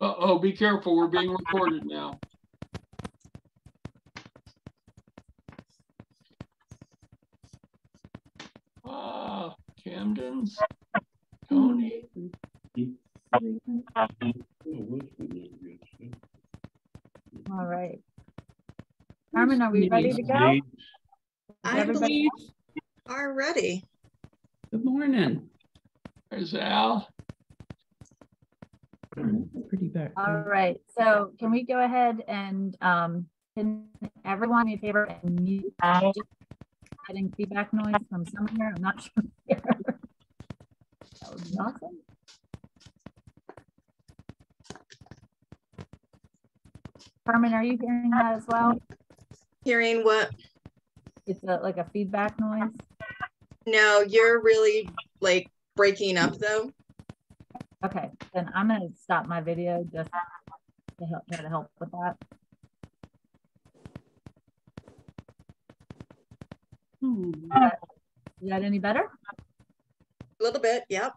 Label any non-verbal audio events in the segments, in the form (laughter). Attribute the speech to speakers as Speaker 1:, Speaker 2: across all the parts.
Speaker 1: Uh-oh, be careful, we're being recorded now. Ah, Camden's, Tony.
Speaker 2: All right. Carmen, are we ready to go?
Speaker 3: I
Speaker 2: Everybody-
Speaker 3: believe are ready.
Speaker 4: Good morning.
Speaker 1: There's Al.
Speaker 4: Pretty back.
Speaker 2: All right, so can we go ahead and, um, can everyone in favor and mute? Just Getting feedback noise from somewhere, I'm not (laughs) sure. That would be awesome. Carmen, are you hearing that as well?
Speaker 3: Hearing what?
Speaker 2: It's a, like a feedback noise?
Speaker 3: No, you're really like breaking up though.
Speaker 2: Okay, then I'm gonna stop my video just to help, try to help with that.
Speaker 4: Hmm.
Speaker 2: Is that any better?
Speaker 3: A little bit, yep.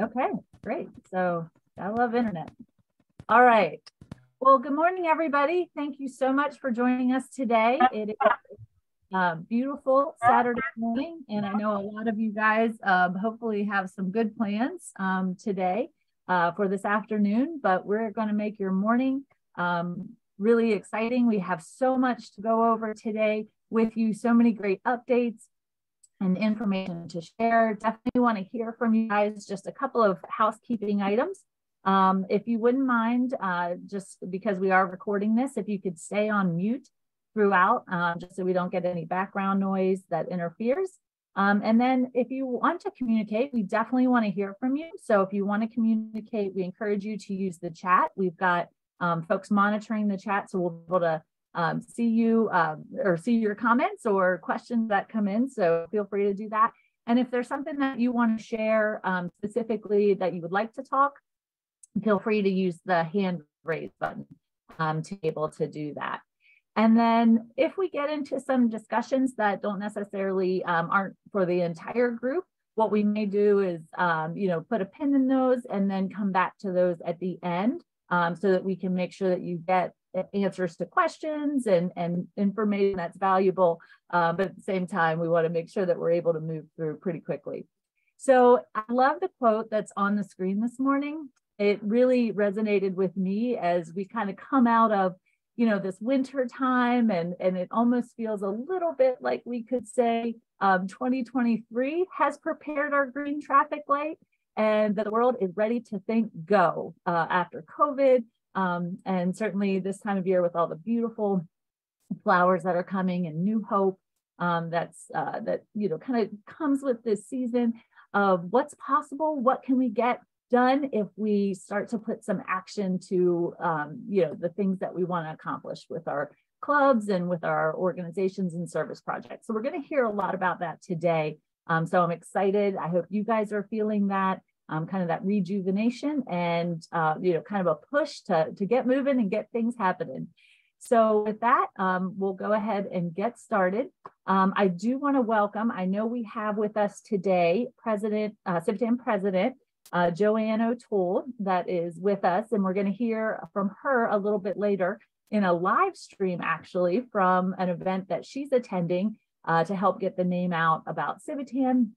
Speaker 2: Okay, great. So I love internet. All right. Well, good morning, everybody. Thank you so much for joining us today. It is a beautiful Saturday morning, and I know a lot of you guys um, hopefully have some good plans um, today uh, for this afternoon, but we're going to make your morning um, really exciting. We have so much to go over today with you, so many great updates and information to share. Definitely want to hear from you guys. Just a couple of housekeeping items. Um, if you wouldn't mind, uh, just because we are recording this, if you could stay on mute throughout, uh, just so we don't get any background noise that interferes. Um, and then if you want to communicate, we definitely want to hear from you. So if you want to communicate, we encourage you to use the chat. We've got um, folks monitoring the chat, so we'll be able to um, see you um, or see your comments or questions that come in. So feel free to do that. And if there's something that you want to share um, specifically that you would like to talk, feel free to use the hand raise button um, to be able to do that. And then if we get into some discussions that don't necessarily um, aren't for the entire group, what we may do is, um, you know, put a pin in those and then come back to those at the end um, so that we can make sure that you get answers to questions and, and information that's valuable. Uh, but at the same time, we want to make sure that we're able to move through pretty quickly. So I love the quote that's on the screen this morning. It really resonated with me as we kind of come out of, you know, this winter time and, and it almost feels a little bit like we could say um, 2023 has prepared our green traffic light and the world is ready to think go uh, after COVID. Um, and certainly this time of year with all the beautiful flowers that are coming and new hope um, that's uh, that you know kind of comes with this season of what's possible, what can we get done if we start to put some action to um, you know the things that we want to accomplish with our clubs and with our organizations and service projects. So we're going to hear a lot about that today. Um, so I'm excited. I hope you guys are feeling that um, kind of that rejuvenation and uh, you know kind of a push to to get moving and get things happening. So with that, um, we'll go ahead and get started. Um, I do want to welcome. I know we have with us today President uh, Civitan President uh, Joanne O'Toole that is with us, and we're going to hear from her a little bit later in a live stream actually from an event that she's attending uh, to help get the name out about Civitan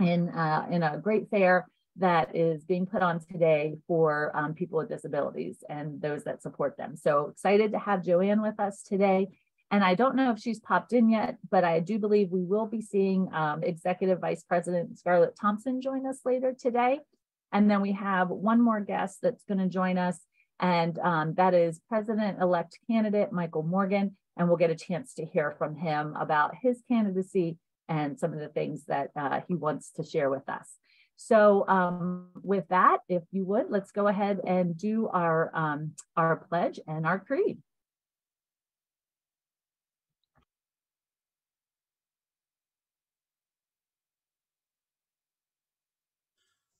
Speaker 2: in uh, in a great fair that is being put on today for um, people with disabilities and those that support them. So excited to have Joanne with us today. And I don't know if she's popped in yet, but I do believe we will be seeing um, Executive Vice President Scarlett Thompson join us later today. And then we have one more guest that's going to join us, and um, that is President-elect candidate Michael Morgan. And we'll get a chance to hear from him about his candidacy and some of the things that uh, he wants to share with us. So um, with that, if you would, let's go ahead and do our, um, our pledge and our creed.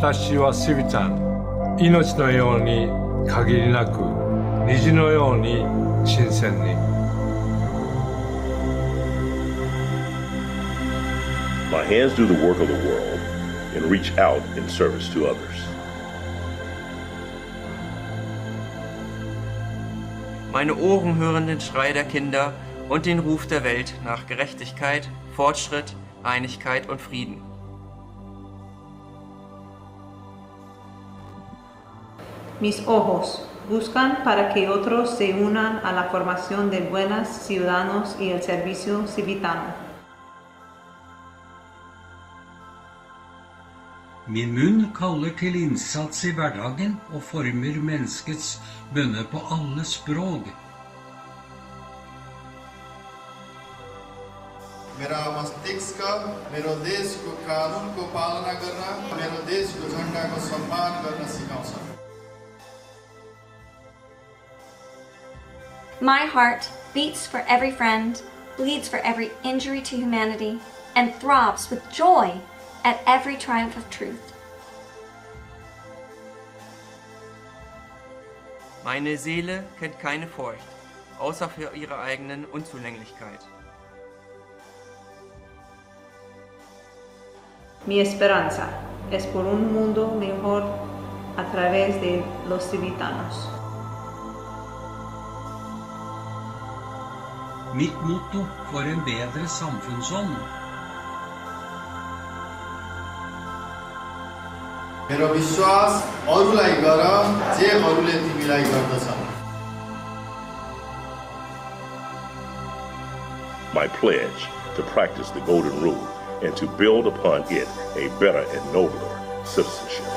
Speaker 5: 私はシビタン命のように限りなく虹のように新鮮に
Speaker 6: My hands do the work of the world and reach out in service to others.
Speaker 7: Meine Ohren hören den Schrei der Kinder und den Ruf der Welt nach Gerechtigkeit, Fortschritt, Einigkeit und Frieden.
Speaker 8: Mis ojos buscan para que otros se unan a la formación de buenos ciudadanos y el servicio civitano.
Speaker 9: Min munn kaller til innsats i hverdagen og former menneskets bønner på alle språk.
Speaker 10: मेरा मस्तिष्क मेरो देशको कानुनको पालना गर्न मेरो देशको झन्डाको सम्मान गर्न सिकाउँछ
Speaker 11: My heart beats for every friend, bleeds for every injury to humanity, and throbs with joy at every triumph of truth.
Speaker 7: Meine Seele kennt keine Furcht, außer für ihre eigenen Unzulänglichkeit.
Speaker 8: Mi esperanza es por un mundo mejor a través de los civitanos.
Speaker 9: Mitt motto for en bedre samfunnsånd.
Speaker 10: मेरो विश्वास अरूलाई गर जे अरूले तिमीलाई गर्दछन्
Speaker 6: My pledge to practice the Golden Rule and to build upon it a better and nobler citizenship.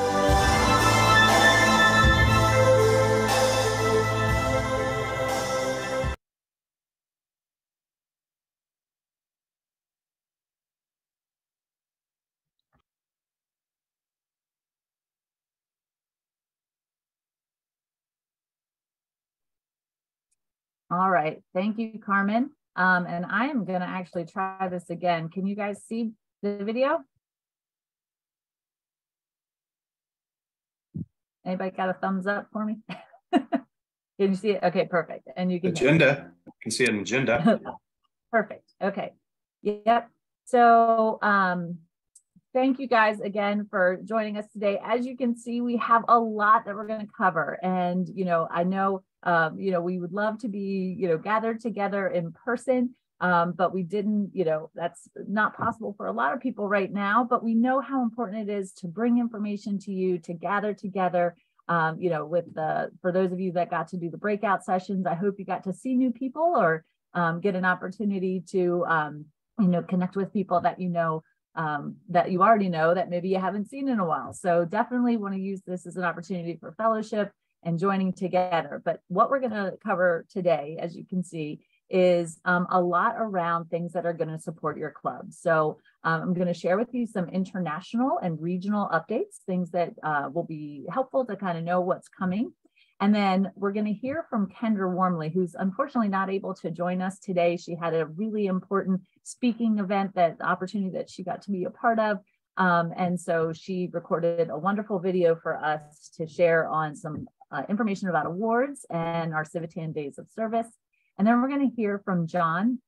Speaker 2: All right. Thank you, Carmen. Um, and I am going to actually try this again. Can you guys see the video? Anybody got a thumbs up for me? (laughs) Can you see it? Okay, perfect. And you can
Speaker 12: agenda. You can see an agenda. (laughs)
Speaker 2: perfect. Okay. Yep. So um thank you guys again for joining us today. As you can see, we have a lot that we're going to cover. And you know, I know um, you know, we would love to be, you know, gathered together in person. Um, but we didn't, you know, that's not possible for a lot of people right now. But we know how important it is to bring information to you, to gather together. Um, you know, with the for those of you that got to do the breakout sessions, I hope you got to see new people or um, get an opportunity to, um, you know, connect with people that you know um, that you already know that maybe you haven't seen in a while. So definitely want to use this as an opportunity for fellowship and joining together. But what we're going to cover today, as you can see, is um, a lot around things that are going to support your club. So um, I'm going to share with you some international and regional updates, things that uh, will be helpful to kind of know what's coming. And then we're going to hear from Kendra Warmley, who's unfortunately not able to join us today. She had a really important speaking event, that opportunity that she got to be a part of. Um, and so she recorded a wonderful video for us to share on some uh, information about awards and our Civitan Days of Service. And then we're going to hear from John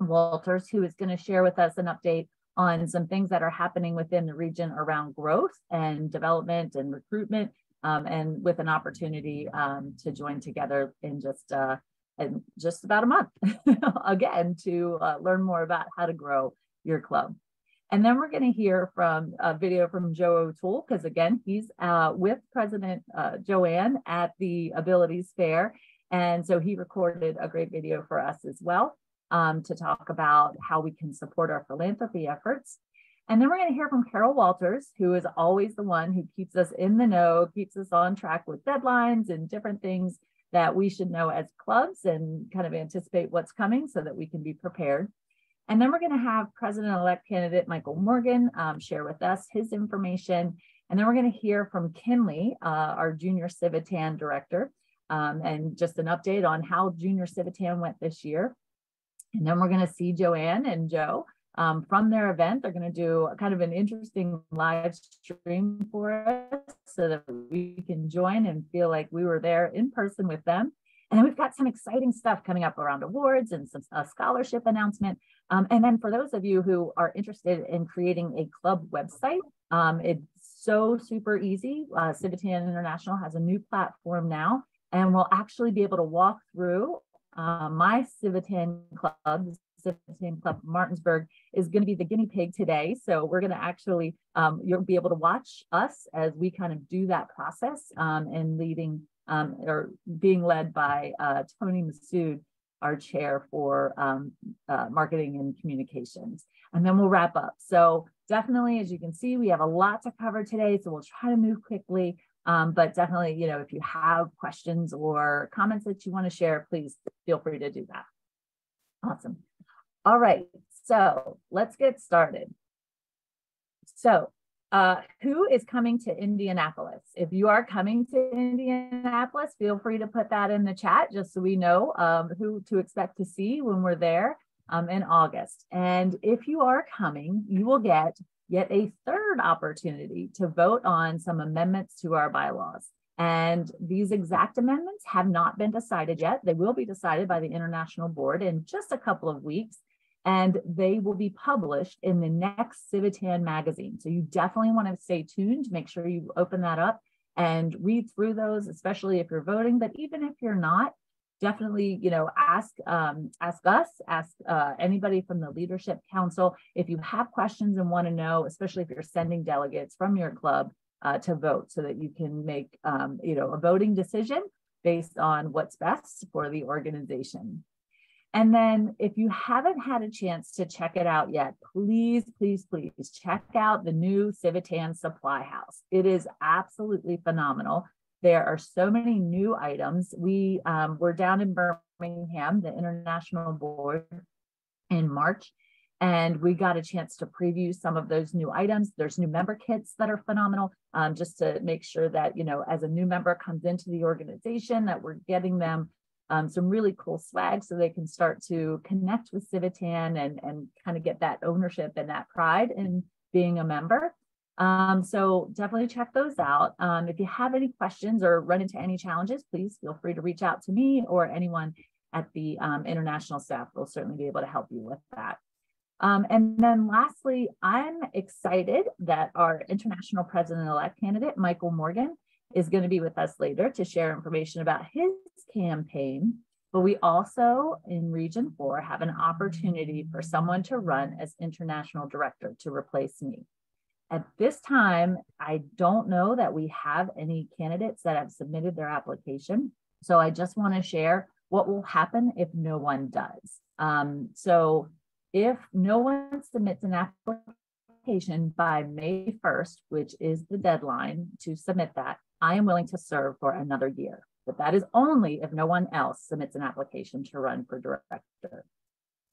Speaker 2: Walters, who is going to share with us an update on some things that are happening within the region around growth and development and recruitment, um, and with an opportunity um, to join together in just uh, in just about a month (laughs) again to uh, learn more about how to grow your club. And then we're going to hear from a video from Joe O'Toole, because again, he's uh, with President uh, Joanne at the Abilities Fair. And so he recorded a great video for us as well um, to talk about how we can support our philanthropy efforts. And then we're going to hear from Carol Walters, who is always the one who keeps us in the know, keeps us on track with deadlines and different things that we should know as clubs and kind of anticipate what's coming so that we can be prepared. And then we're going to have President-elect candidate Michael Morgan um, share with us his information. And then we're going to hear from Kinley, uh, our Junior Civitan Director, um, and just an update on how Junior Civitan went this year. And then we're going to see Joanne and Joe um, from their event. They're going to do kind of an interesting live stream for us so that we can join and feel like we were there in person with them. And then we've got some exciting stuff coming up around awards and some a scholarship announcement. Um, and then for those of you who are interested in creating a club website, um, it's so super easy. Uh, Civitan International has a new platform now, and we'll actually be able to walk through uh, my Civitan Club, Civitan Club Martinsburg, is going to be the guinea pig today. So we're going to actually, um, you'll be able to watch us as we kind of do that process um, and leading um, or being led by uh, Tony Masood, our chair for um, uh, marketing and communications. And then we'll wrap up. So definitely, as you can see, we have a lot to cover today. So we'll try to move quickly. Um, but definitely, you know, if you have questions or comments that you want to share, please feel free to do that. Awesome. All right, so let's get started. So uh, who is coming to Indianapolis? If you are coming to Indianapolis, feel free to put that in the chat just so we know um, who to expect to see when we're there um, in August. And if you are coming, you will get yet a third opportunity to vote on some amendments to our bylaws. And these exact amendments have not been decided yet. They will be decided by the International Board in just a couple of weeks and they will be published in the next Civitan magazine. So you definitely want to stay tuned, make sure you open that up and read through those, especially if you're voting. But even if you're not, definitely, you know, ask um, ask us, ask uh, anybody from the Leadership Council if you have questions and want to know, especially if you're sending delegates from your club uh, to vote, so that you can make, um, you know, a voting decision based on what's best for the organization. And then if you haven't had a chance to check it out yet, please, please, please check out the new Civitan Supply House. It is absolutely phenomenal. There are so many new items. We um, were down in Birmingham, the International Board, in March, and we got a chance to preview some of those new items. There's new member kits that are phenomenal, um, just to make sure that, you know, as a new member comes into the organization, that we're getting them um, some really cool swag so they can start to connect with Civitan and, and kind of get that ownership and that pride in being a member. Um, so definitely check those out. Um, if you have any questions or run into any challenges, please feel free to reach out to me or anyone at the um, international staff. We'll certainly be able to help you with that. Um, and then lastly, I'm excited that our international president-elect candidate, Michael Morgan, is going to be with us later to share information about his campaign. But we also, in Region 4, have an opportunity for someone to run as international director to replace me. At this time, I don't know that we have any candidates that have submitted their application. So I just want to share what will happen if no one does. Um, so if no one submits an application by May 1st, which is the deadline to submit that, I am willing to serve for another year. But that is only if no one else submits an application to run for director.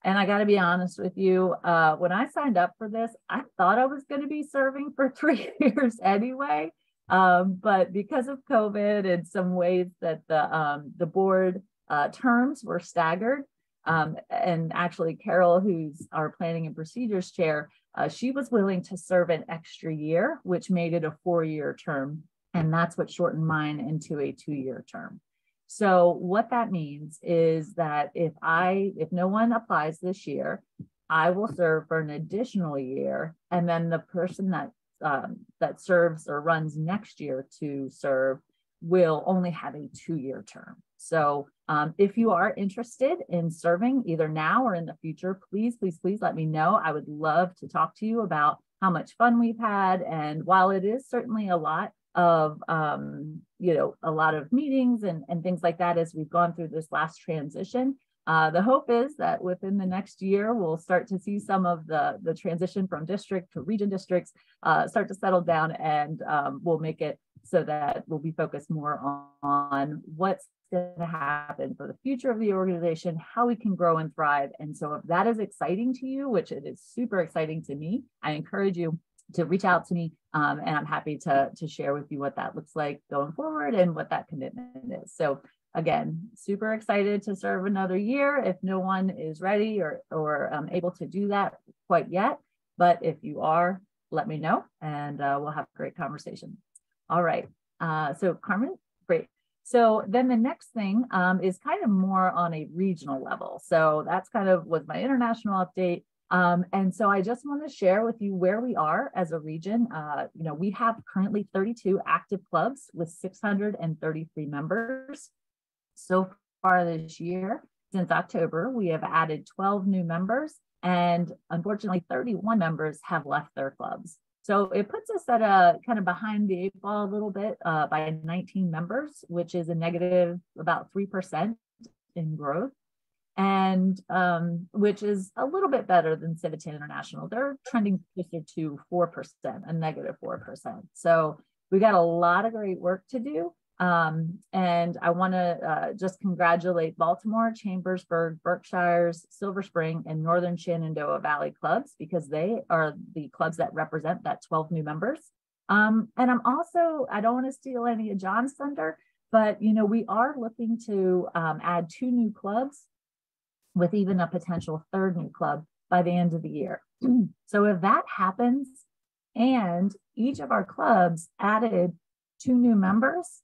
Speaker 2: And I got to be honest with you, uh, when I signed up for this, I thought I was going to be serving for (laughs) three years anyway. Um, but because of COVID and some ways that the um, the board uh, terms were staggered, um, and actually Carol, who's our planning and procedures chair, uh, she was willing to serve an extra year, which made it a four-year term and that's what shortened mine into a two year term. So what that means is that if I, if no one applies this year, I will serve for an additional year. And then the person that, um, that serves or runs next year to serve will only have a two year term. So um, if you are interested in serving either now or in the future, please, please, please let me know. I would love to talk to you about how much fun we've had. And while it is certainly a lot, of um, you know a lot of meetings and, and things like that as we've gone through this last transition. Uh, the hope is that within the next year, we'll start to see some of the, the transition from district to region districts uh, start to settle down and um, we'll make it so that we'll be focused more on, on what's going to happen for the future of the organization, how we can grow and thrive. And so if that is exciting to you, which it is super exciting to me, I encourage you to reach out to me um, and I'm happy to, to share with you what that looks like going forward and what that commitment is. So again, super excited to serve another year. If no one is ready or, or um, able to do that, quite yet, but if you are, let me know and uh, we'll have a great conversation. All right. Uh, so Carmen, great. So then the next thing um, is kind of more on a regional level. So that's kind of was my international update. Um, and so I just want to share with you where we are as a region. Uh, you know, we have currently 32 active clubs with 633 members. So far this year, since October, we have added 12 new members and unfortunately 31 members have left their clubs. So it puts us at a kind of behind the eight ball a little bit uh, by 19 members, which is a negative about 3% in growth and um, which is a little bit better than Civitan International. They're trending closer to 4%, a negative 4%. So we got a lot of great work to do. Um, and I want to uh, just congratulate Baltimore, Chambersburg, Berkshires, Silver Spring, and Northern Shenandoah Valley clubs because they are the clubs that represent that 12 new members. Um, and I'm also, I don't want to steal any of John's thunder, but you know, we are looking to um, add two new clubs with even a potential third new club by the end of the year. (clears throat) so if that happens and each of our clubs added two new members,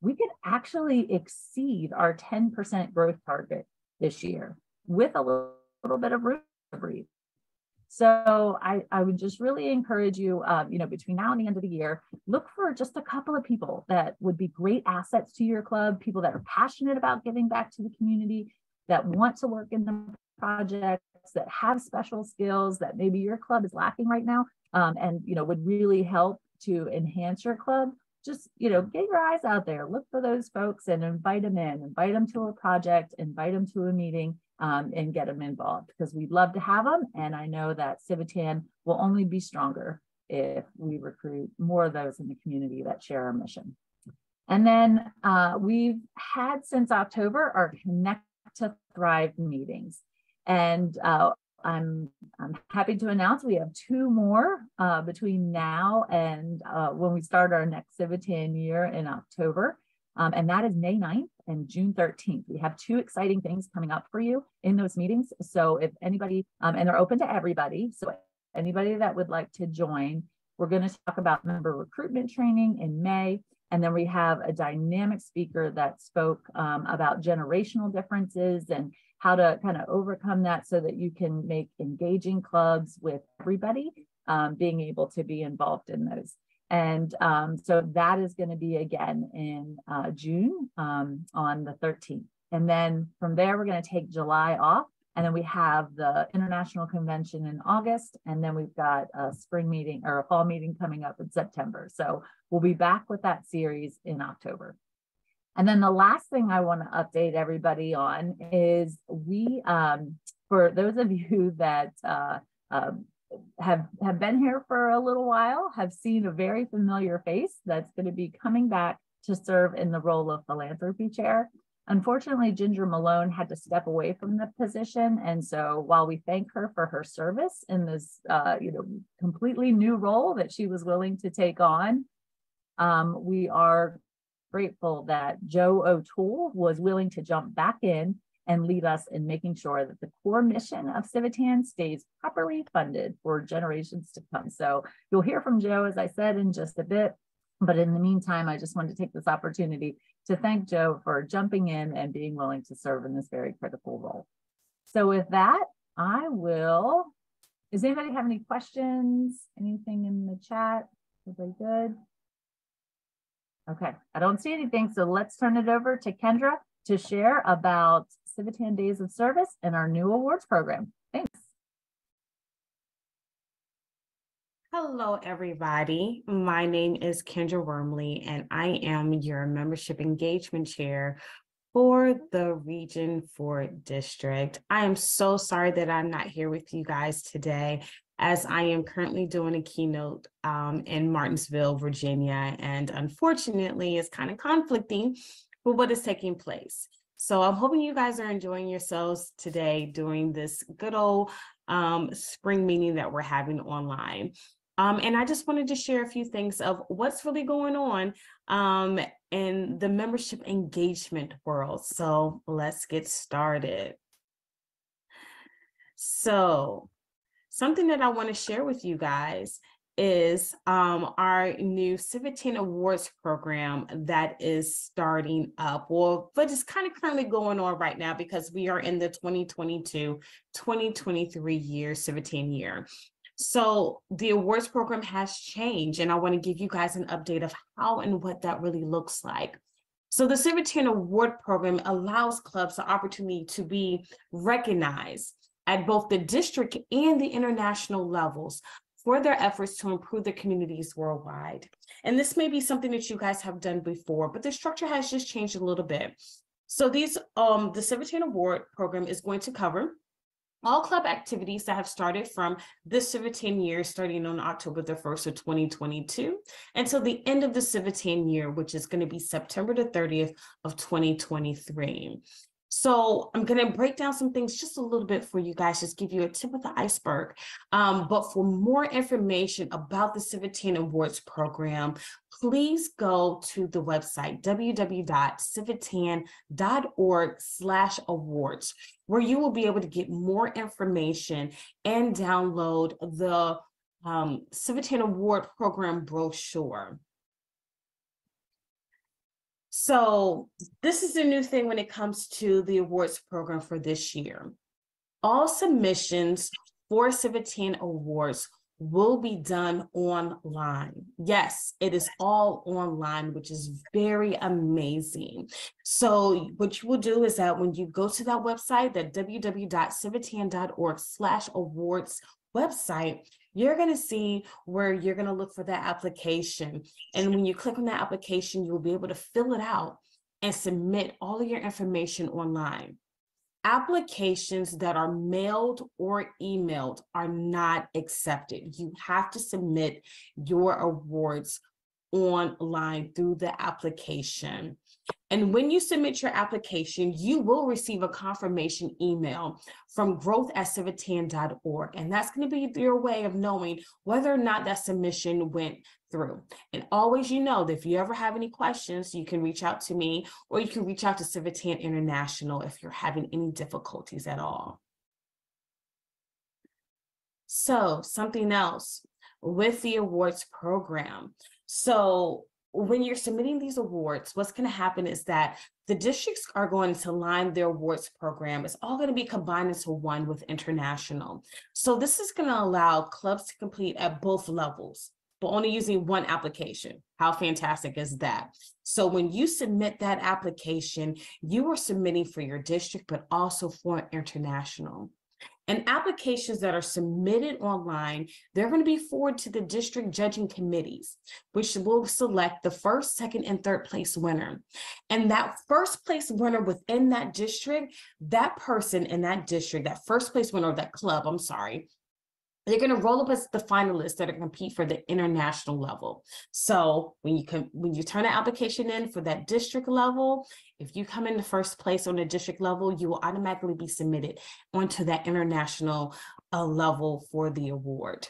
Speaker 2: we could actually exceed our 10% growth target this year with a little, little bit of room to breathe. So I, I would just really encourage you, um, you know, between now and the end of the year, look for just a couple of people that would be great assets to your club, people that are passionate about giving back to the community, that want to work in the projects, that have special skills that maybe your club is lacking right now, um, and you know would really help to enhance your club just you know get your eyes out there look for those folks and invite them in invite them to a project invite them to a meeting um, and get them involved because we'd love to have them and i know that civitan will only be stronger if we recruit more of those in the community that share our mission. And then uh, we've had since october our connect to thrive meetings. And uh, I'm, I'm happy to announce we have two more uh, between now and uh, when we start our next Civitan year in October. Um, and that is May 9th and June 13th. We have two exciting things coming up for you in those meetings. So if anybody, um, and they're open to everybody. So anybody that would like to join, we're going to talk about member recruitment training in May. And then we have a dynamic speaker that spoke um, about generational differences and how to kind of overcome that so that you can make engaging clubs with everybody um, being able to be involved in those. And um, so that is going to be again in uh, June um, on the 13th. And then from there, we're going to take July off. And then we have the international convention in August. And then we've got a spring meeting or a fall meeting coming up in September. So we'll be back with that series in October. And then the last thing I want to update everybody on is we, um, for those of you (laughs) that uh, uh, have have been here for a little while, have seen a very familiar face that's going to be coming back to serve in the role of philanthropy chair. Unfortunately, Ginger Malone had to step away from the position, and so while we thank her for her service in this, uh, you know, completely new role that she was willing to take on, um, we are grateful that Joe O'Toole was willing to jump back in and lead us in making sure that the core mission of Civitan stays properly funded for generations to come. So you'll hear from Joe, as I said, in just a bit. But in the meantime, I just wanted to take this opportunity to thank Joe for jumping in and being willing to serve in this very critical role. So with that, I will, does anybody have any questions? Anything in the chat? Everybody good? Okay, I don't see anything, so let's turn it over to Kendra to share about Civitan Days of Service and our new awards program. Thanks.
Speaker 13: Hello, everybody. My name is Kendra Wormley, and I am your membership engagement chair for the Region 4 District. I am so sorry that I'm not here with you guys today as I am currently doing a keynote um, in Martinsville, Virginia. And unfortunately, it's kind of conflicting with what is taking place. So I'm hoping you guys are enjoying yourselves today during this good old um, spring meeting that we're having online. Um, and I just wanted to share a few things of what's really going on um, in the membership engagement world. So let's get started. So something that I want to share with you guys is um, our new Civitan Awards program that is starting up. Well, but it's kind of currently going on right now because we are in the 2022-2023 year, Civitan year. So the awards program has changed, and I want to give you guys an update of how and what that really looks like. So the Civitan Award Program allows clubs the opportunity to be recognized at both the district and the international levels for their efforts to improve their communities worldwide. And this may be something that you guys have done before, but the structure has just changed a little bit. So these, um, the Civitan Award Program is going to cover all club activities that have started from this Civitan year, starting on October the 1st of 2022, until the end of the Civitan year, which is going to be September the 30th of 2023. So I'm going to break down some things just a little bit for you guys, just give you a tip of the iceberg. Um, but for more information about the Civitan Awards program, please go to the website www.civitan.org slash awards, where you will be able to get more information and download the um, Civitan Award Program brochure. So this is a new thing when it comes to the awards program for this year. All submissions for Civitan Awards will be done online. Yes, it is all online, which is very amazing. So what you will do is that when you go to that website, that www.civitan.org slash awards website, you're going to see where you're going to look for that application. And when you click on that application, you'll be able to fill it out and submit all of your information online. Applications that are mailed or emailed are not accepted. You have to submit your awards online through the application. And when you submit your application, you will receive a confirmation email from growth. And that's going to be your way of knowing whether or not that submission went through. And always, you know, that if you ever have any questions, you can reach out to me or you can reach out to Civitan International if you're having any difficulties at all. So something else with the awards program. So when you're submitting these awards, what's going to happen is that the districts are going to line their awards program. It's all going to be combined into one with international. So this is going to allow clubs to complete at both levels, but only using one application. How fantastic is that? So when you submit that application, you are submitting for your district, but also for international. And applications that are submitted online, they're going to be forwarded to the district judging committees, which will select the first, second, and third place winner. And that first place winner within that district, that person in that district, that first place winner of that club, I'm sorry, they're going to roll up as the finalists that are compete for the international level. So when you can, when you turn an application in for that district level, if you come in the first place on the district level, you will automatically be submitted onto that international uh, level for the award.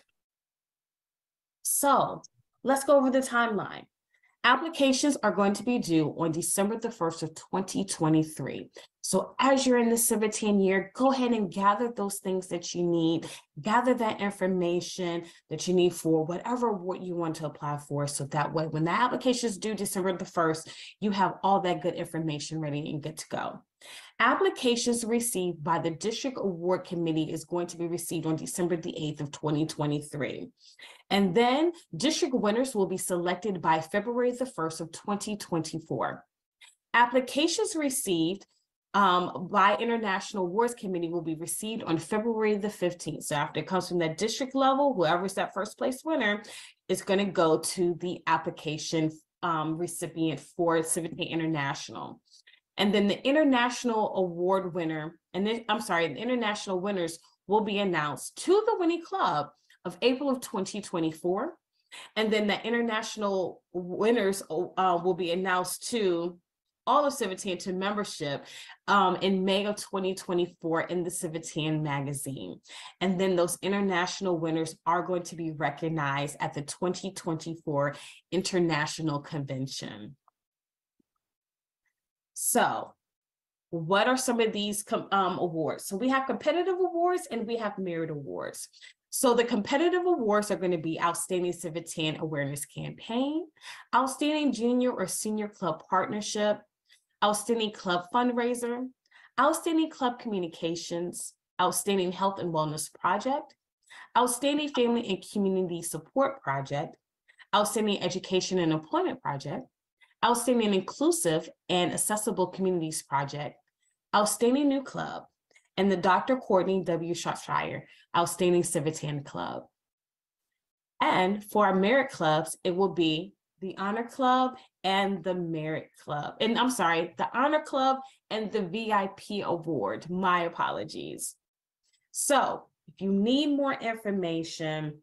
Speaker 13: So let's go over the timeline. Applications are going to be due on December the 1st of 2023. So as you're in the Civitan year, go ahead and gather those things that you need, gather that information that you need for whatever what you want to apply for. So that way, when the application is due December the 1st, you have all that good information ready and good to go. Applications received by the District Award Committee is going to be received on December the 8th of 2023. And then district winners will be selected by February the 1st of 2024. Applications received um, by International Awards Committee will be received on February the 15th. So after it comes from that district level, whoever's that first place winner is going to go to the application um, recipient for Civitan International. And then the international award winner, and then, I'm sorry, the international winners will be announced to the winning club of April of 2024. And then the international winners uh, will be announced to all of Civitan to membership um, in May of 2024 in the Civitan magazine. And then those international winners are going to be recognized at the 2024 International Convention. So what are some of these um, awards? So we have competitive awards and we have merit awards. So the competitive awards are going to be Outstanding Civitan Awareness Campaign, Outstanding Junior or Senior Club Partnership, Outstanding Club Fundraiser, Outstanding Club Communications, Outstanding Health and Wellness Project, Outstanding Family and Community Support Project, Outstanding Education and Employment Project, Outstanding Inclusive and Accessible Communities Project, Outstanding New Club, and the Dr. Courtney W. Shropshire Outstanding Civitan Club. And for our merit clubs, it will be the Honor Club and the Merit Club. And I'm sorry, the Honor Club and the VIP Award. My apologies. So if you need more information,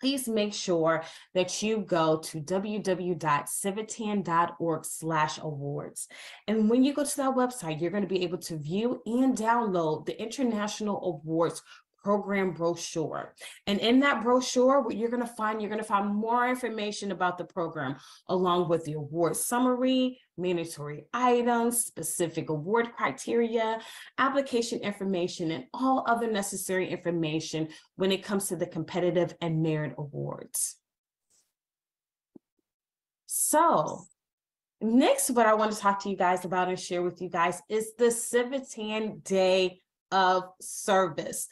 Speaker 13: please make sure that you go to www.civitan.org slash awards. And when you go to that website, you're going to be able to view and download the International Awards program brochure. And in that brochure, what you're going to find, you're going to find more information about the program, along with the award summary, mandatory items, specific award criteria, application information, and all other necessary information when it comes to the competitive and merit awards. So next, what I want to talk to you guys about and share with you guys is the Civitan Day of Service.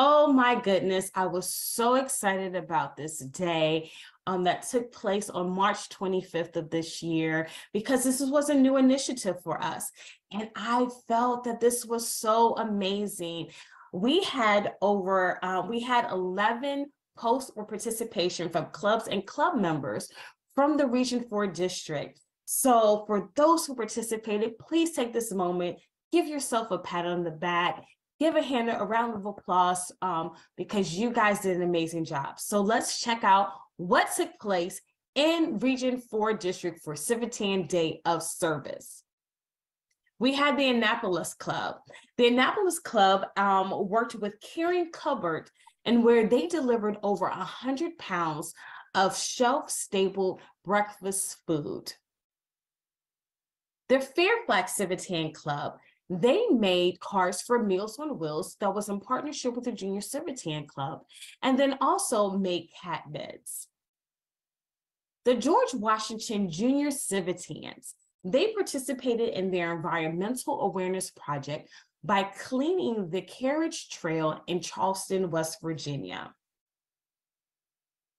Speaker 13: Oh my goodness, I was so excited about this day um, that took place on March 25th of this year because this was a new initiative for us. And I felt that this was so amazing. We had over, uh, we had 11 posts or participation from clubs and club members from the Region 4 district. So for those who participated, please take this moment, give yourself a pat on the back give a hand a round of applause um, because you guys did an amazing job. So let's check out what took place in Region 4 District for Civitan Day of Service. We had the Annapolis Club. The Annapolis Club um, worked with Karen Cupboard and where they delivered over 100 pounds of shelf-stable breakfast food. The Fairfax Civitan Club they made cars for Meals on Wheels that was in partnership with the Junior Civitan Club, and then also made cat beds. The George Washington Junior Civitans, they participated in their environmental awareness project by cleaning the carriage trail in Charleston, West Virginia.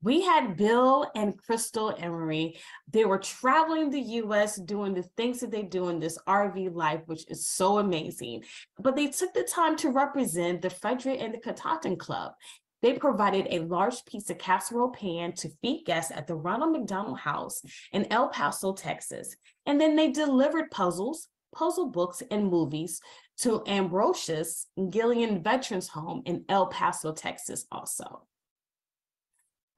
Speaker 13: We had Bill and Crystal Emery. They were traveling the US doing the things that they do in this RV life, which is so amazing. But they took the time to represent the Frederick and the Catoctin Club. They provided a large piece of casserole pan to feed guests at the Ronald McDonald House in El Paso, Texas. And then they delivered puzzles, puzzle books, and movies to Ambrosio Guillen Veterans Home in El Paso, Texas also.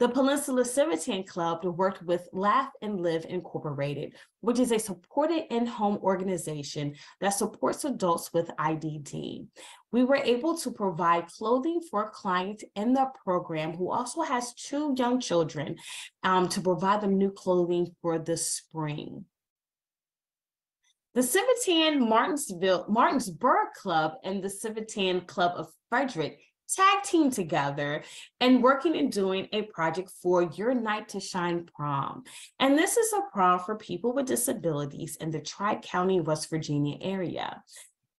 Speaker 13: The Peninsula Civitan Club worked with Laugh and Live Incorporated, which is a supported in-home organization that supports adults with IDD. We were able to provide clothing for a client in the program who also has two young children um, to provide them new clothing for the spring. The Civitan Martinsville, Martinsburg Club and the Civitan Club of Frederick tag team together and working and doing a project for your Night to Shine prom. And this is a prom for people with disabilities in the Tri-County, West Virginia area.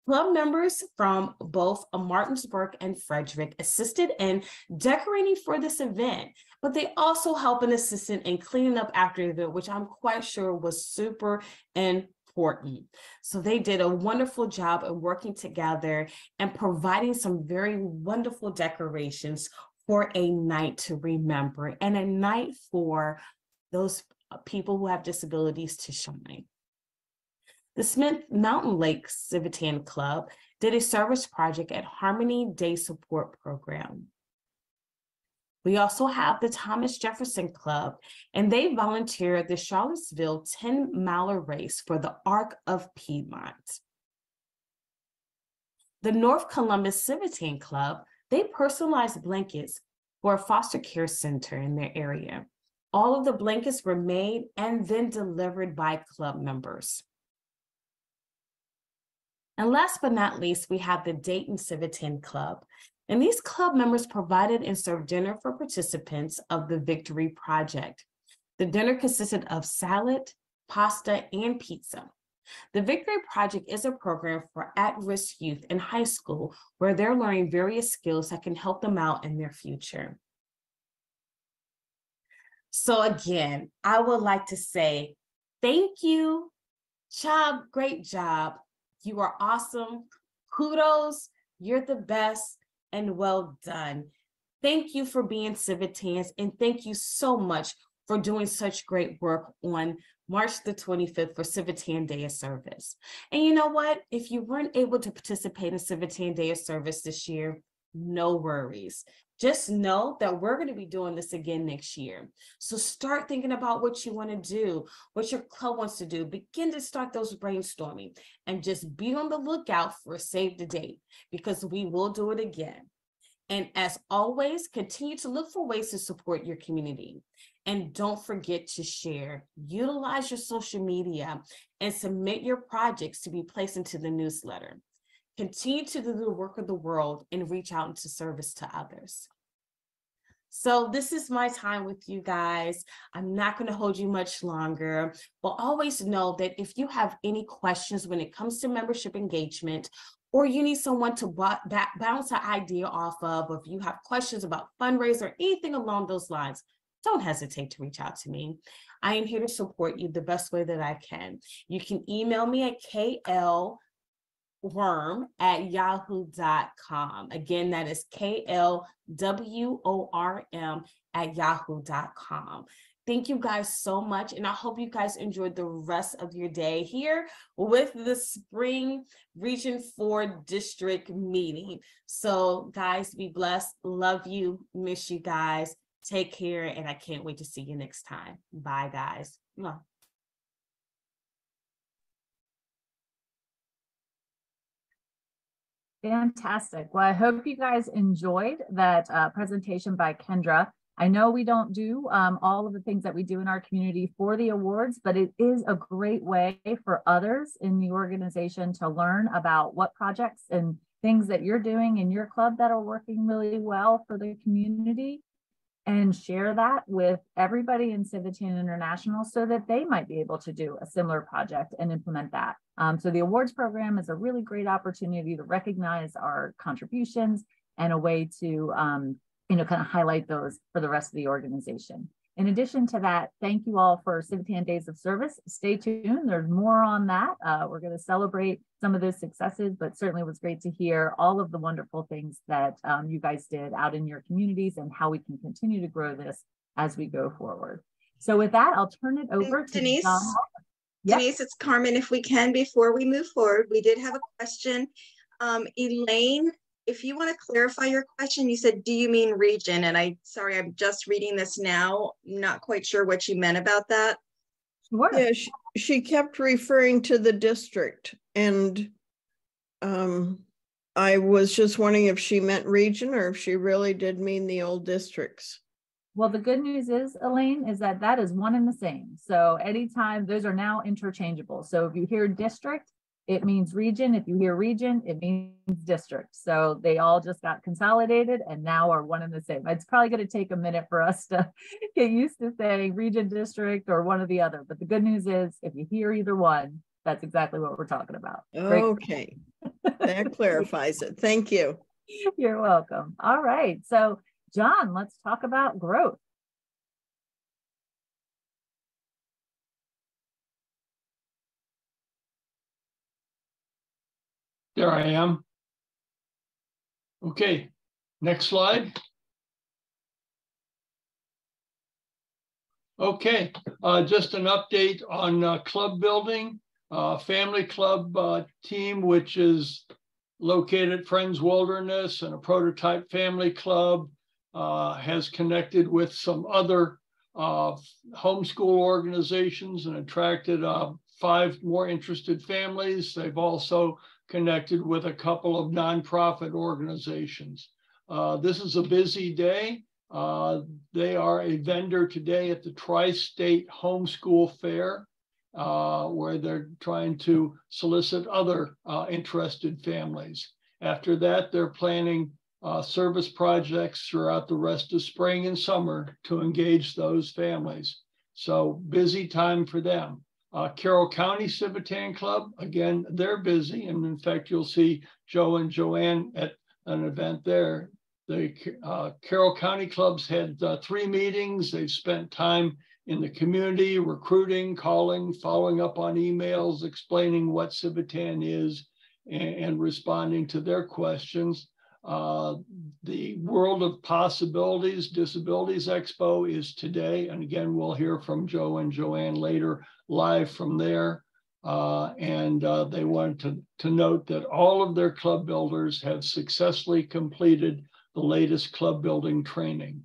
Speaker 13: Club members from both Martinsburg and Frederick assisted in decorating for this event, but they also help an assistant in cleaning up after the event, which I'm quite sure was super and important. So they did a wonderful job of working together and providing some very wonderful decorations for a night to remember and a night for those people who have disabilities to shine. The Smith Mountain Lake Civitan Club did a service project at Harmony Day Support Program. We also have the Thomas Jefferson Club, and they volunteer the Charlottesville 10-miler race for the Arc of Piedmont. The North Columbus Civitan Club, they personalized blankets for a foster care center in their area. All of the blankets were made and then delivered by club members. And last but not least, we have the Dayton Civitan Club. And these club members provided and served dinner for participants of the Victory Project. The dinner consisted of salad, pasta, and pizza. The Victory Project is a program for at-risk youth in high school where they're learning various skills that can help them out in their future. So again, I would like to say thank you. Job, great job. You are awesome. Kudos, you're the best, and well done. Thank you for being Civitans, and thank you so much for doing such great work on March the 25th for Civitan Day of Service. And you know what? If you weren't able to participate in Civitan Day of Service this year, no worries. Just know that we're going to be doing this again next year. So start thinking about what you want to do, what your club wants to do. Begin to start those brainstorming and just be on the lookout for save the date because we will do it again. And as always, continue to look for ways to support your community. And don't forget to share, utilize your social media, and submit your projects to be placed into the newsletter. Continue to do the work of the world and reach out into service to others. So this is my time with you guys. I'm not going to hold you much longer, but always know that if you have any questions when it comes to membership engagement, or you need someone to bounce an idea off of, or if you have questions about fundraiser, or anything along those lines, don't hesitate to reach out to me. I am here to support you the best way that I can. You can email me at klworm at yahoo.com. Again, that is K-L-W-O-R-M at yahoo.com. Thank you guys so much. And I hope you guys enjoyed the rest of your day here with the spring Region 4 district meeting. So, guys, be blessed. Love you. Miss you guys. Take care, and I can't wait to see you next time. Bye, guys.
Speaker 2: Fantastic. Well, I hope you guys enjoyed that uh, presentation by Kendra. I know we don't do um, all of the things that we do in our community for the awards, but it is a great way for others in the organization to learn about what projects and things that you're doing in your club that are working really well for the community and share that with everybody in Civitan International so that they might be able to do a similar project and implement that. Um, so the awards program is a really great opportunity to recognize our contributions and a way to um, you know, kind of highlight those for the rest of the organization. In addition to that, thank you all for Civitan Days of Service. Stay tuned. There's more on that. Uh, we're going to celebrate some of those successes, but certainly it was great to hear all of the wonderful things that um, you guys did out in your communities and how we can continue to grow this as we go forward. So with that, I'll turn it over to
Speaker 3: Denise. Denise, it's Carmen. If we can, before we move forward, we did have a question. Um, Elaine if you want to clarify your question, you said, do you mean region? And I, sorry, I'm just reading this now. Not quite sure what you meant about that. What?
Speaker 14: Yeah, she, she kept referring to the district and um, I was just wondering if she meant region or if she really did mean the old districts.
Speaker 2: Well, the good news is, Elaine, is that that is one and the same. So anytime those are now interchangeable. So if you hear district, it means region. If you hear region, it means district. So they all just got consolidated and now are one and the same. It's probably going to take a minute for us to (laughs) get used to saying region, district, or one or the other. But the good news is, if you hear either one, that's exactly what we're talking about.
Speaker 14: Great. Okay. that clarifies it. Thank you. (laughs)
Speaker 2: You're welcome. All right. So, John, let's talk about growth.
Speaker 1: There I am. Okay, next slide. Okay, uh, just an update on uh, club building, uh, family club uh, team, which is located at Friends Wilderness and a prototype family club, uh, has connected with some other uh, homeschool organizations and attracted five more interested families. They've also connected with a couple of nonprofit organizations. Uh, this is a busy day. Uh, they are a vendor today at the Tri-State Homeschool Fair, uh, where they're trying to solicit other uh, interested families. After that, they're planning uh, service projects throughout the rest of spring and summer to engage those families. So busy time for them. Uh, Carroll County Civitan Club, again, they're busy. And in fact, you'll see Joe and Joanne at an event there. The uh, Carroll County clubs had uh, three meetings. They've spent time in the community, recruiting, calling, following up on emails, explaining what Civitan is and, and responding to their questions. Uh, the World of Possibilities Disabilities Expo is today. And again, we'll hear from Joe and Joanne later live from there. Uh, and uh, they wanted to, to note that all of their club builders have successfully completed the latest club building training.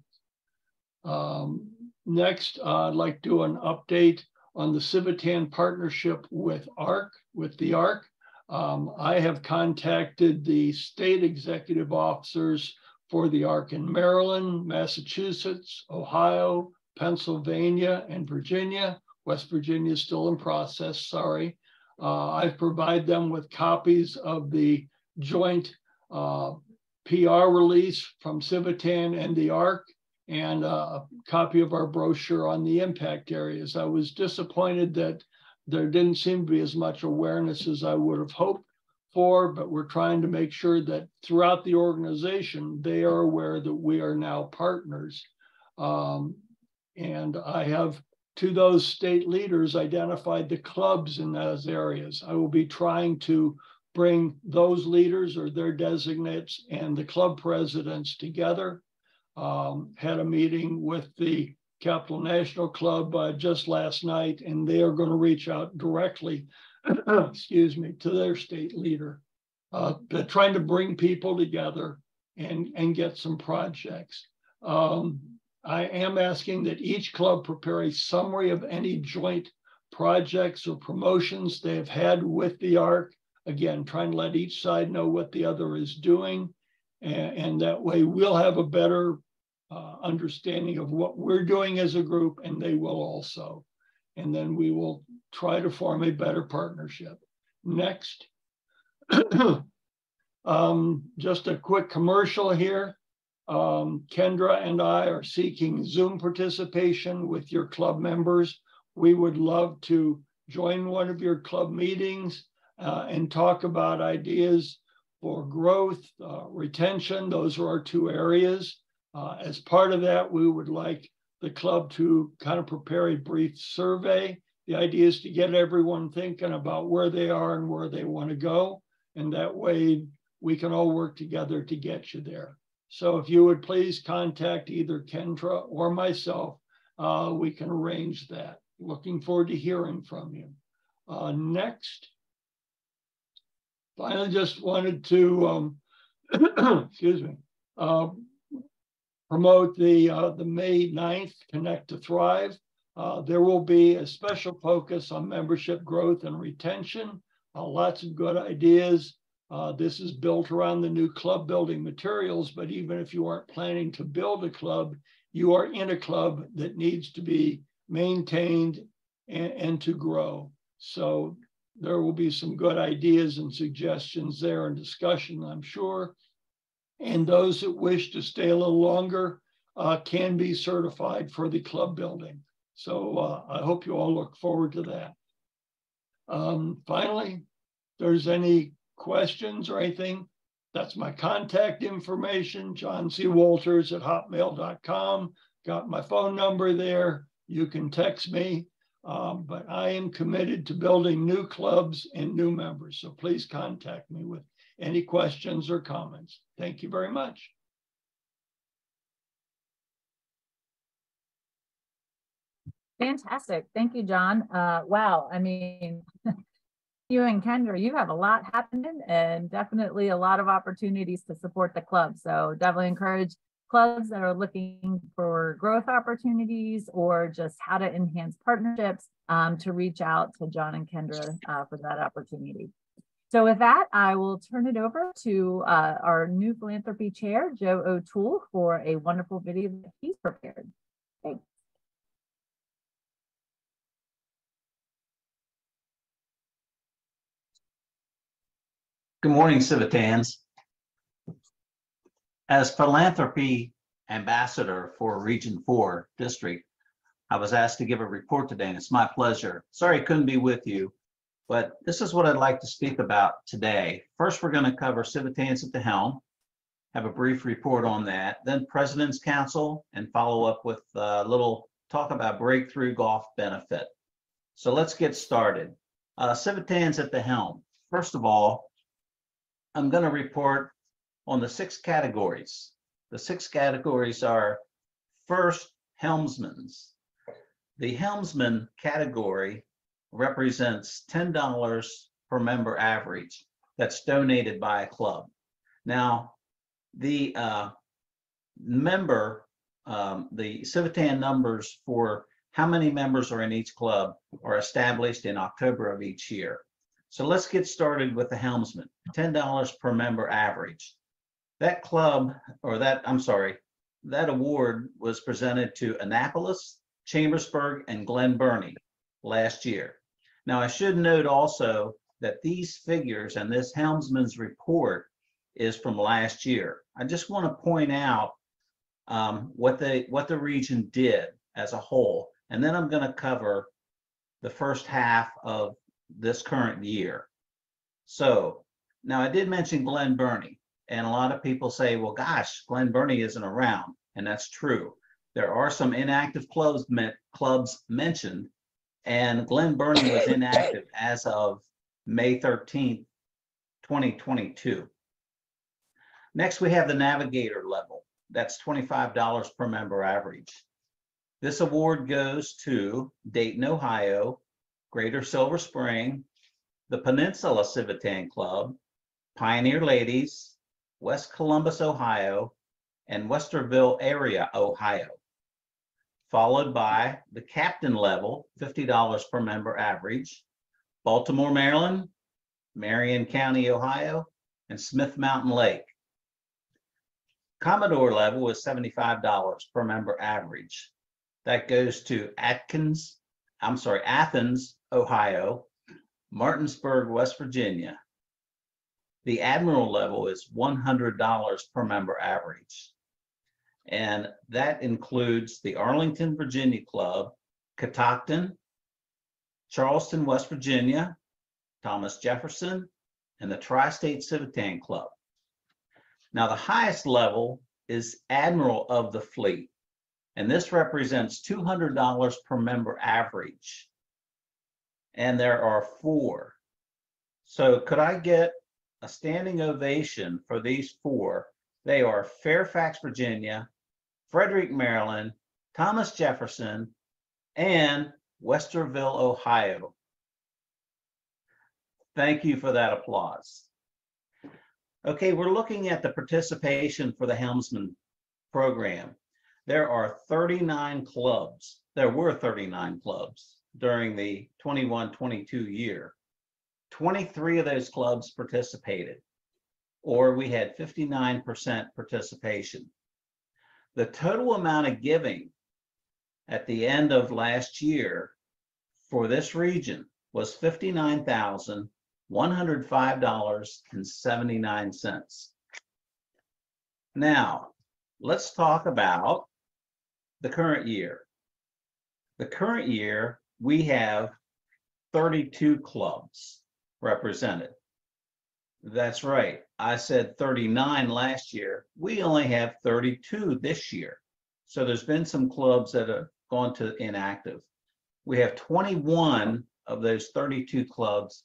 Speaker 1: Um, next, uh, I'd like to do an update on the Civitan partnership with ARC, with the ARC. Um, I have contacted the state executive officers for the ARC in Maryland, Massachusetts, Ohio, Pennsylvania, and Virginia. West Virginia is still in process, sorry. Uh, I've provided them with copies of the joint uh, PR release from Civitan and the ARC and a copy of our brochure on the impact areas. I was disappointed that there didn't seem to be as much awareness as I would have hoped for, but we're trying to make sure that throughout the organization, they are aware that we are now partners. Um, and I have, to those state leaders, identified the clubs in those areas. I will be trying to bring those leaders or their designates and the club presidents together. Um, had a meeting with the Capital National Club uh, just last night, and they are going to reach out directly, (clears throat) excuse me, to their state leader, uh, trying to bring people together and, and get some projects. Um, I am asking that each club prepare a summary of any joint projects or promotions they have had with the ARC. Again, trying to let each side know what the other is doing. And, and that way we'll have a better uh, understanding of what we're doing as a group, and they will also. And then we will try to form a better partnership. Next. (clears throat) um, just a quick commercial here. Um, Kendra and I are seeking Zoom participation with your club members. We would love to join one of your club meetings uh, and talk about ideas for growth, uh, retention. Those are our two areas. Uh, as part of that, we would like the club to kind of prepare a brief survey. The idea is to get everyone thinking about where they are and where they want to go. And that way we can all work together to get you there. So if you would please contact either Kendra or myself, uh, we can arrange that. Looking forward to hearing from you. Uh, next. Finally, just wanted to, um, (clears throat) excuse me, uh, promote the, uh, the May 9th Connect to Thrive. Uh, there will be a special focus on membership growth and retention. Uh, lots of good ideas. Uh, this is built around the new club building materials, but even if you aren't planning to build a club, you are in a club that needs to be maintained and, and to grow. So there will be some good ideas and suggestions there and discussion, I'm sure. And those that wish to stay a little longer uh, can be certified for the club building. So uh, I hope you all look forward to that. Um, finally, there's any questions or anything, that's my contact information, John C. Walters at hotmail.com. Got my phone number there. You can text me. Um, but I am committed to building new clubs and new members. So please contact me with any questions or comments. Thank you very much.
Speaker 2: Fantastic. Thank you, John. Uh, wow. I mean, (laughs) you and Kendra, you have a lot happening and definitely a lot of opportunities to support the club. So definitely encourage clubs that are looking for growth opportunities or just how to enhance partnerships um, to reach out to John and Kendra uh, for that opportunity. So with that, I will turn it over to uh, our new philanthropy chair, Joe O'Toole, for a wonderful video that he's prepared. Thanks.
Speaker 15: Good morning, Civitans.
Speaker 16: As philanthropy ambassador for Region 4 District, I was asked to give a report today, and it's my pleasure. Sorry I couldn't be with you, but this is what I'd like to speak about today. First, we're going to cover Civitans at the helm, have a brief report on that, then President's Council, and follow up with a little talk about breakthrough golf benefit. So let's get started. Uh, Civitans at the helm. First of all, I'm going to report on the six categories. The six categories are first, helmsman's. The helmsman category represents $10 per member average that's donated by a club. Now, the uh, member, um, the Civitan numbers for how many members are in each club are established in October of each year. So let's get started with the helmsman, $10 per member average. That club, or that, I'm sorry, that award was presented to Annapolis, Chambersburg, and Glen Burnie last year. Now, I should note also that these figures and this helmsman's report is from last year. I just want to point out um, what the what the region did as a whole, and then I'm going to cover the first half of this current year. So now I did mention Glen Burnie, and a lot of people say, well, gosh, Glen Burnie isn't around, and that's true. There are some inactive clubs clubs mentioned, and Glen Burnie was inactive as of May 13th, 2022. Next, we have the navigator level. That's $25 per member average. This award goes to Dayton, Ohio, Greater Silver Spring, the Peninsula Civitan Club, Pioneer Ladies, West Columbus, Ohio, and Westerville area, Ohio. Followed by the captain level, $50 per member average, Baltimore, Maryland, Marion County, Ohio, and Smith Mountain Lake. Commodore level is $75 per member average. That goes to Atkins, I'm sorry, Athens, Ohio, Martinsburg, West Virginia. The Admiral level is $100 per member average. And that includes the Arlington, Virginia Club, Catoctin, Charleston, West Virginia, Thomas Jefferson, and the Tri-State Civitan Club. Now, the highest level is Admiral of the Fleet, and this represents $200 per member average. And there are four. So could I get a standing ovation for these four? They are Fairfax, Virginia, Frederick, Maryland, Thomas Jefferson, and Westerville, Ohio. Thank you for that applause. Okay, we're looking at the participation for the Helmsman program. There are 39 clubs. There were 39 clubs during the 21-22 year. 23 of those clubs participated, or we had 59% participation. The total amount of giving at the end of last year for this region was $59,105.79. Now, let's talk about the current year. The current year, we have 32 clubs represented. That's right. I said 39 last year. We only have 32 this year. So there's been some clubs that have gone to inactive. We have 21 of those 32 clubs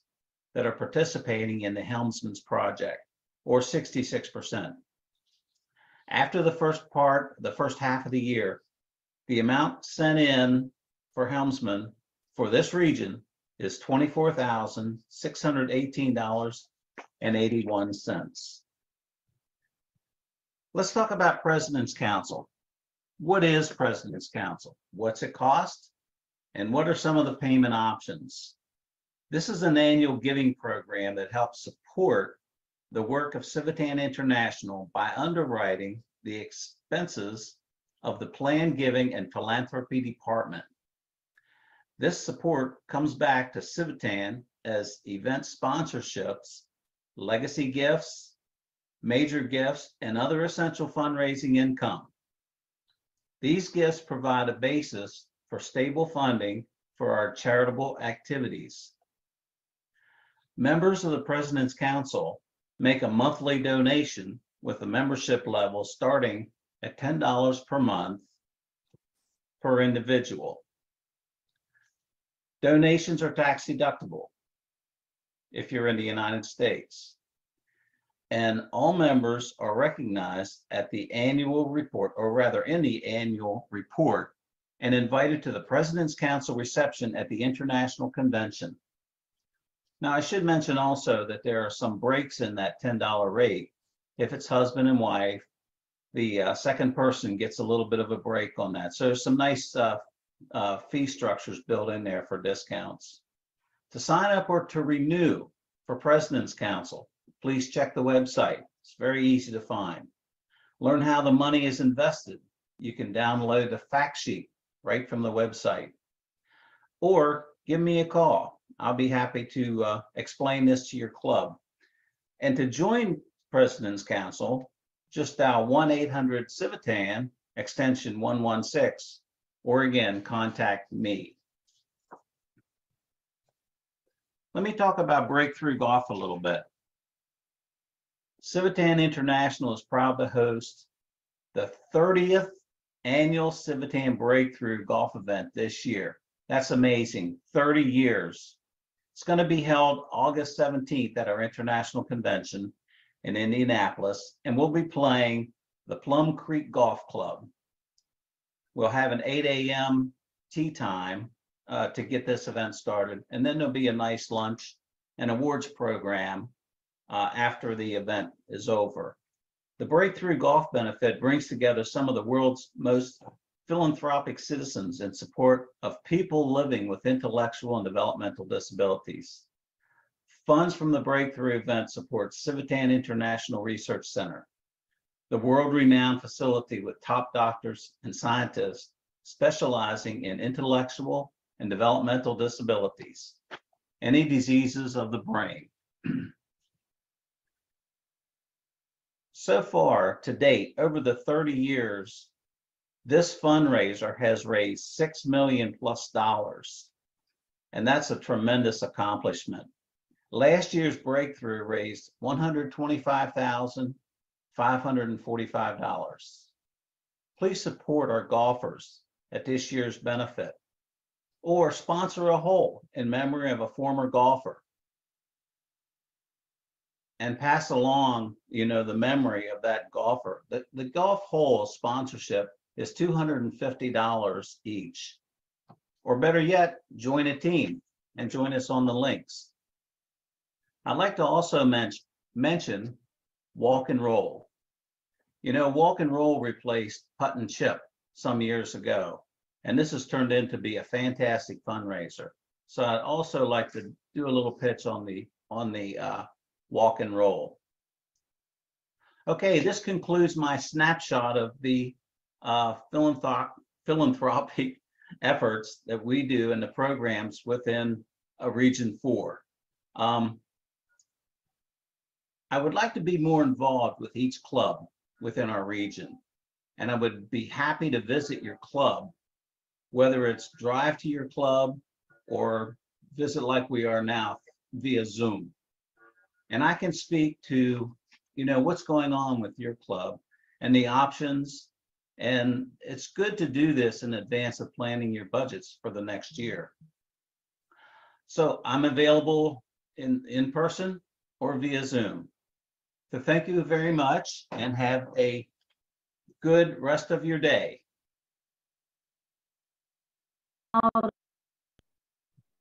Speaker 16: that are participating in the Helmsman's project, or 66%. After the first part, the first half of the year, the amount sent in for Helmsman for this region is $24,618.81. Let's talk about President's Council. What is President's Council? What's it cost? And what are some of the payment options? This is an annual giving program that helps support the work of Civitan International by underwriting the expenses of the Planned Giving and Philanthropy Department. This support comes back to Civitan as event sponsorships, legacy gifts, major gifts, and other essential fundraising income. These gifts provide a basis for stable funding for our charitable activities. Members of the President's Council make a monthly donation with a membership level starting at $10 per month per individual. Donations are tax deductible if you're in the United States. And all members are recognized at the annual report, or rather in the annual report, and invited to the President's Council reception at the International Convention. Now, I should mention also that there are some breaks in that $10 rate. If it's husband and wife, the uh, second person gets a little bit of a break on that. So there's some nice uh, uh, fee structures built in there for discounts. To sign up or to renew for President's Council, please check the website. It's very easy to find. Learn how the money is invested. You can download the fact sheet right from the website. Or give me a call. I'll be happy to uh, explain this to your club. And to join President's Council, just dial 1-800-CIVITAN, extension 116, or again, contact me. Let me talk about Breakthrough Golf a little bit. Civitan International is proud to host the 30th annual Civitan Breakthrough Golf event this year. That's amazing, 30 years. It's going to be held August 17th at our international convention in Indianapolis, and we'll be playing the Plum Creek Golf Club. We'll have an 8 a.m. tee time uh, to get this event started, and then there'll be a nice lunch and awards program uh, after the event is over. The Breakthrough Golf Benefit brings together some of the world's most philanthropic citizens in support of people living with intellectual and developmental disabilities. Funds from the Breakthrough event support Civitan International Research Center, the world-renowned facility with top doctors and scientists specializing in intellectual and developmental disabilities, any diseases of the brain. (clears throat) so far, to date, over the 30 years, this fundraiser has raised 6 million plus dollars. And that's a tremendous accomplishment. Last year's breakthrough raised $125,545. Please support our golfers at this year's benefit or sponsor a hole in memory of a former golfer and pass along, you know, the memory of that golfer. The, the golf hole sponsorship is $250 each. Or better yet, join a team and join us on the links. I'd like to also mention, mention walk and roll. You know, walk and roll replaced putt and chip some years ago, and this has turned into be a fantastic fundraiser. So I'd also like to do a little pitch on the on the uh, walk and roll. Okay, this concludes my snapshot of the uh, philanthrop philanthropic (laughs) efforts that we do and the programs within a Region 4. Um, I would like to be more involved with each club within our region. And I would be happy to visit your club, whether it's drive to your club or visit like we are now via Zoom. And I can speak to, you know, what's going on with your club and the options. And it's good to do this in advance of planning your budgets for the next year. So I'm available in, in person or via Zoom. So thank you very much and have a good rest of your day.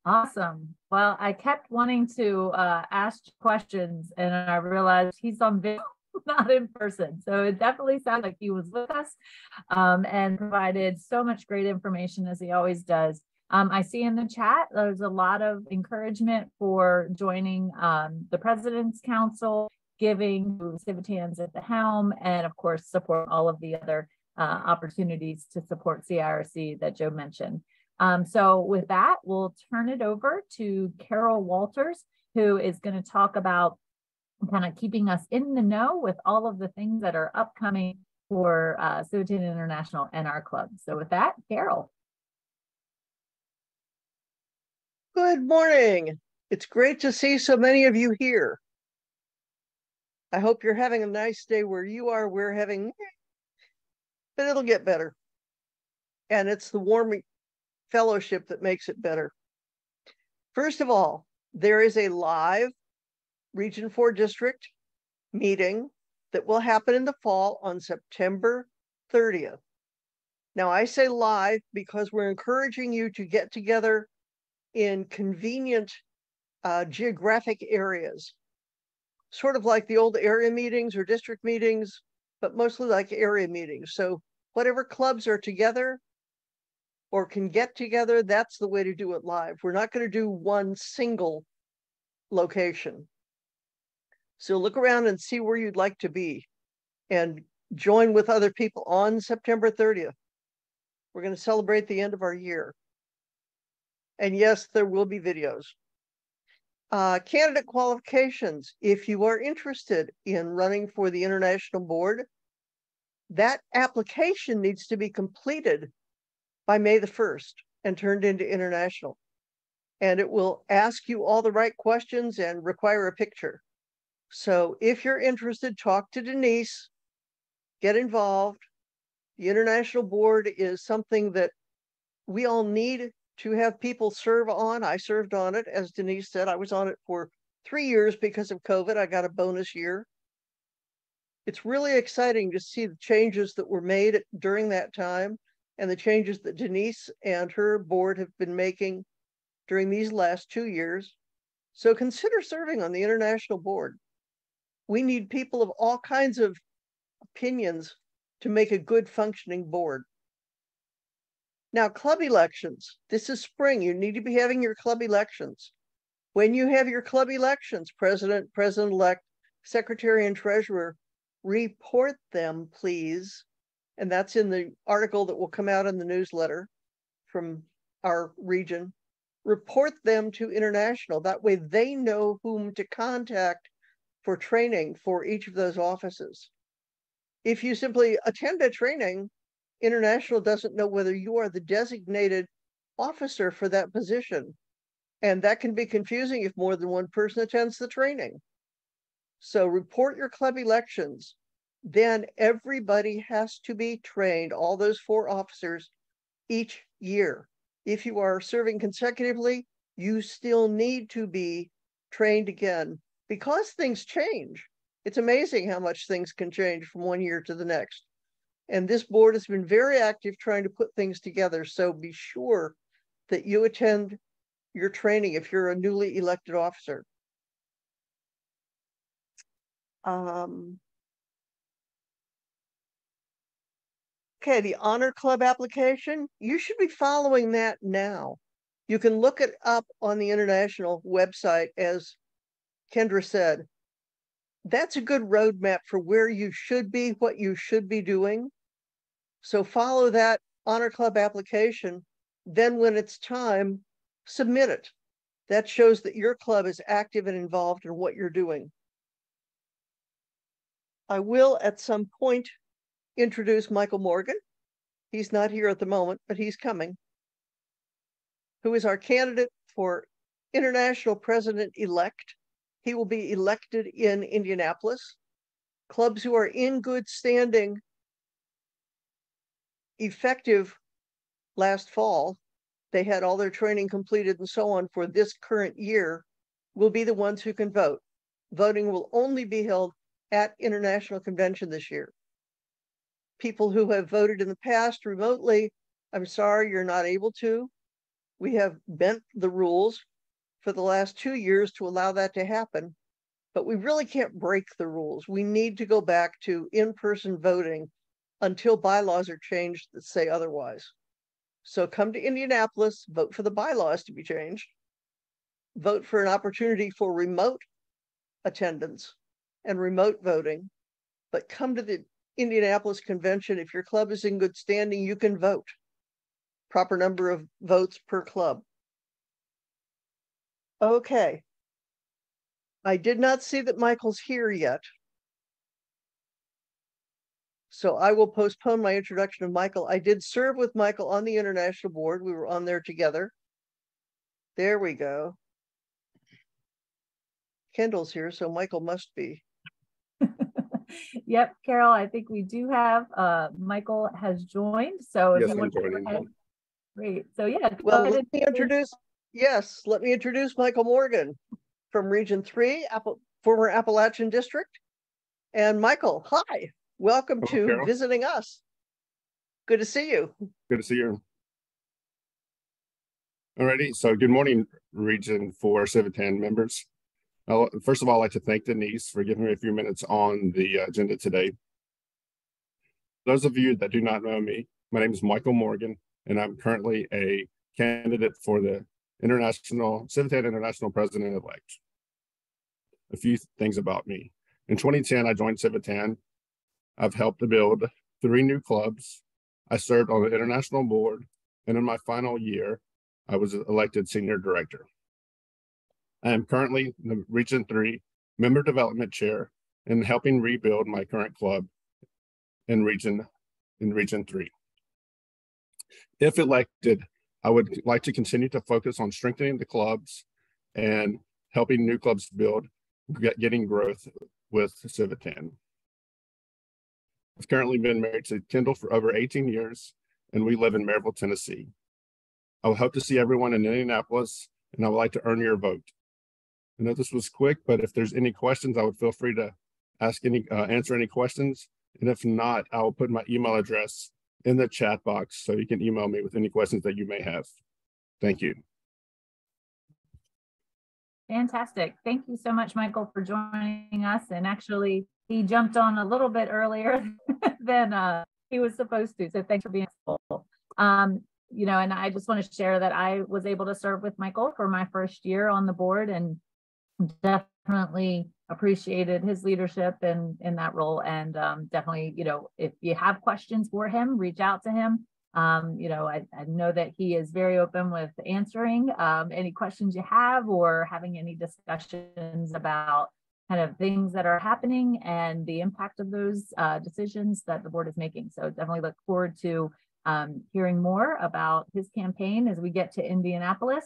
Speaker 2: Awesome. Well, I kept wanting to uh, ask questions and I realized he's on video, (laughs) not in person. So it definitely sounded like he was with us um, and provided so much great information as he always does. Um, I see in the chat, there's a lot of encouragement for joining um, the President's Council giving Civitans at the helm, and of course, support all of the other uh, opportunities to support CIRC that Joe mentioned. Um, so with that, we'll turn it over to Carol Walters, who is going to talk about kind of keeping us in the know with all of the things that are upcoming for uh, International and our club. So with that, Carol.
Speaker 15: Good morning. It's great to see so many of you here. I hope you're having a nice day where you are. We're having, but it'll get better. And it's the warm fellowship that makes it better. First of all, there is a live Region 4 district meeting that will happen in the fall on September 30th. Now, I say live because we're encouraging you to get together in convenient uh, geographic areas, sort of like the old area meetings or district meetings, but mostly like area meetings. So whatever clubs are together or can get together, that's the way to do it live. We're not going to do one single location. So look around and see where you'd like to be and join with other people on September 30th. We're going to celebrate the end of our year. And yes, there will be videos. Uh, candidate qualifications. If you are interested in running for the international board, that application needs to be completed by May the 1st and turned into international. And it will ask you all the right questions and require a picture. So if you're interested, talk to Denise, get involved. The international board is something that we all need to have people serve on. I served on it. As Denise said, I was on it for three years because of COVID. I got a bonus year. It's really exciting to see the changes that were made during that time and the changes that Denise and her board have been making during these last two years. So consider serving on the international board. We need people of all kinds of opinions to make a good functioning board. Now, club elections. This is spring. You need to be having your club elections. When you have your club elections, president, president-elect, secretary, and treasurer, report them, please. And that's in the article that will come out in the newsletter from our region. Report them to international. That way they know whom to contact for training for each of those offices. If you simply attend a training International doesn't know whether you are the designated officer for that position. And that can be confusing if more than one person attends the training. So report your club elections. Then everybody has to be trained, all those four officers each year. If you are serving consecutively, you still need to be trained again because things change. It's amazing how much things can change from one year to the next. And this board has been very active trying to put things together. So be sure that you attend your training if you're a newly elected officer. Um, okay, the Honor Club application, you should be following that now. You can look it up on the international website, as Kendra said. That's a good roadmap for where you should be, what you should be doing. So follow that Honor Club application. Then when it's time, submit it. That shows that your club is active and involved in what you're doing. I will at some point introduce Michael Morgan. He's not here at the moment, but he's coming, who is our candidate for international president-elect. He will be elected in Indianapolis. Clubs who are in good standing effective last fall, they had all their training completed and so on for this current year, will be the ones who can vote. Voting will only be held at International Convention this year. People who have voted in the past remotely, I'm sorry, you're not able to. We have bent the rules for the last two years to allow that to happen, but we really can't break the rules. We need to go back to in-person voting until bylaws are changed that say otherwise. So come to Indianapolis, vote for the bylaws to be changed, vote for an opportunity for remote attendance and remote voting, but come to the Indianapolis convention. If your club is in good standing, you can vote. Proper number of votes per club. Okay. I did not see that Michael's here yet. So I will postpone my introduction of Michael. I did serve with Michael on the international board. We were on there together. There we go. Kendall's here, so Michael must be.
Speaker 2: Yep, Carol, I think we do have, uh, Michael has joined, so. if
Speaker 17: Yes,
Speaker 2: you
Speaker 17: I'm
Speaker 2: want to go
Speaker 17: joining.
Speaker 2: ahead- Great, so yeah. go
Speaker 15: Well,
Speaker 2: ahead
Speaker 15: let
Speaker 2: and-
Speaker 15: me introduce, yes, let me introduce Michael Morgan from Region Three, Apple, former Appalachian District. And Michael, hi, welcome
Speaker 17: Hello,
Speaker 15: to
Speaker 17: Carol.
Speaker 15: visiting us. Good to see you.
Speaker 17: Good to see you. Alrighty, so good morning, Region Four Civitan members. Uh, First of all, I'd like to thank Denise for giving me a few minutes on the agenda today. Those of you that do not know me, my name is Michael Morgan, and I'm currently a candidate for the International, Civitan International President-elect. A few things about me. In 2010, I joined Civitan. I've helped to build three new clubs, I served on the international board, and in my final year, I was elected senior director. I am currently the Region Three Member Development Chair and helping rebuild my current club in Region, in Region Three. If elected, I would like to continue to focus on strengthening the clubs and helping new clubs build, get- getting growth with Civitan. I've currently been married to Kendall for over 18 years, and we live in Maryville, Tennessee. I would hope to see everyone in Indianapolis, and I would like to earn your vote. I know this was quick, but if there's any questions, I would feel free to ask any, uh, answer any questions. And if not, I will put my email address in the chat box so you can email me with any questions that you may have. Thank you.
Speaker 2: Fantastic. Thank you so much, Michael, for joining us. And actually, he jumped on a little bit earlier (laughs) than uh, he was supposed to. So thanks for being full. Um, you know, and I just want to share that I was able to serve with Michael for my first year on the board and definitely appreciated his leadership in in that role. And um, definitely, you know, if you have questions for him, reach out to him. Um, you know, I, I know that he is very open with answering um, any questions you have or having any discussions about kind of things that are happening and the impact of those uh, decisions that the board is making. So definitely look forward to um, hearing more about his campaign as we get to Indianapolis.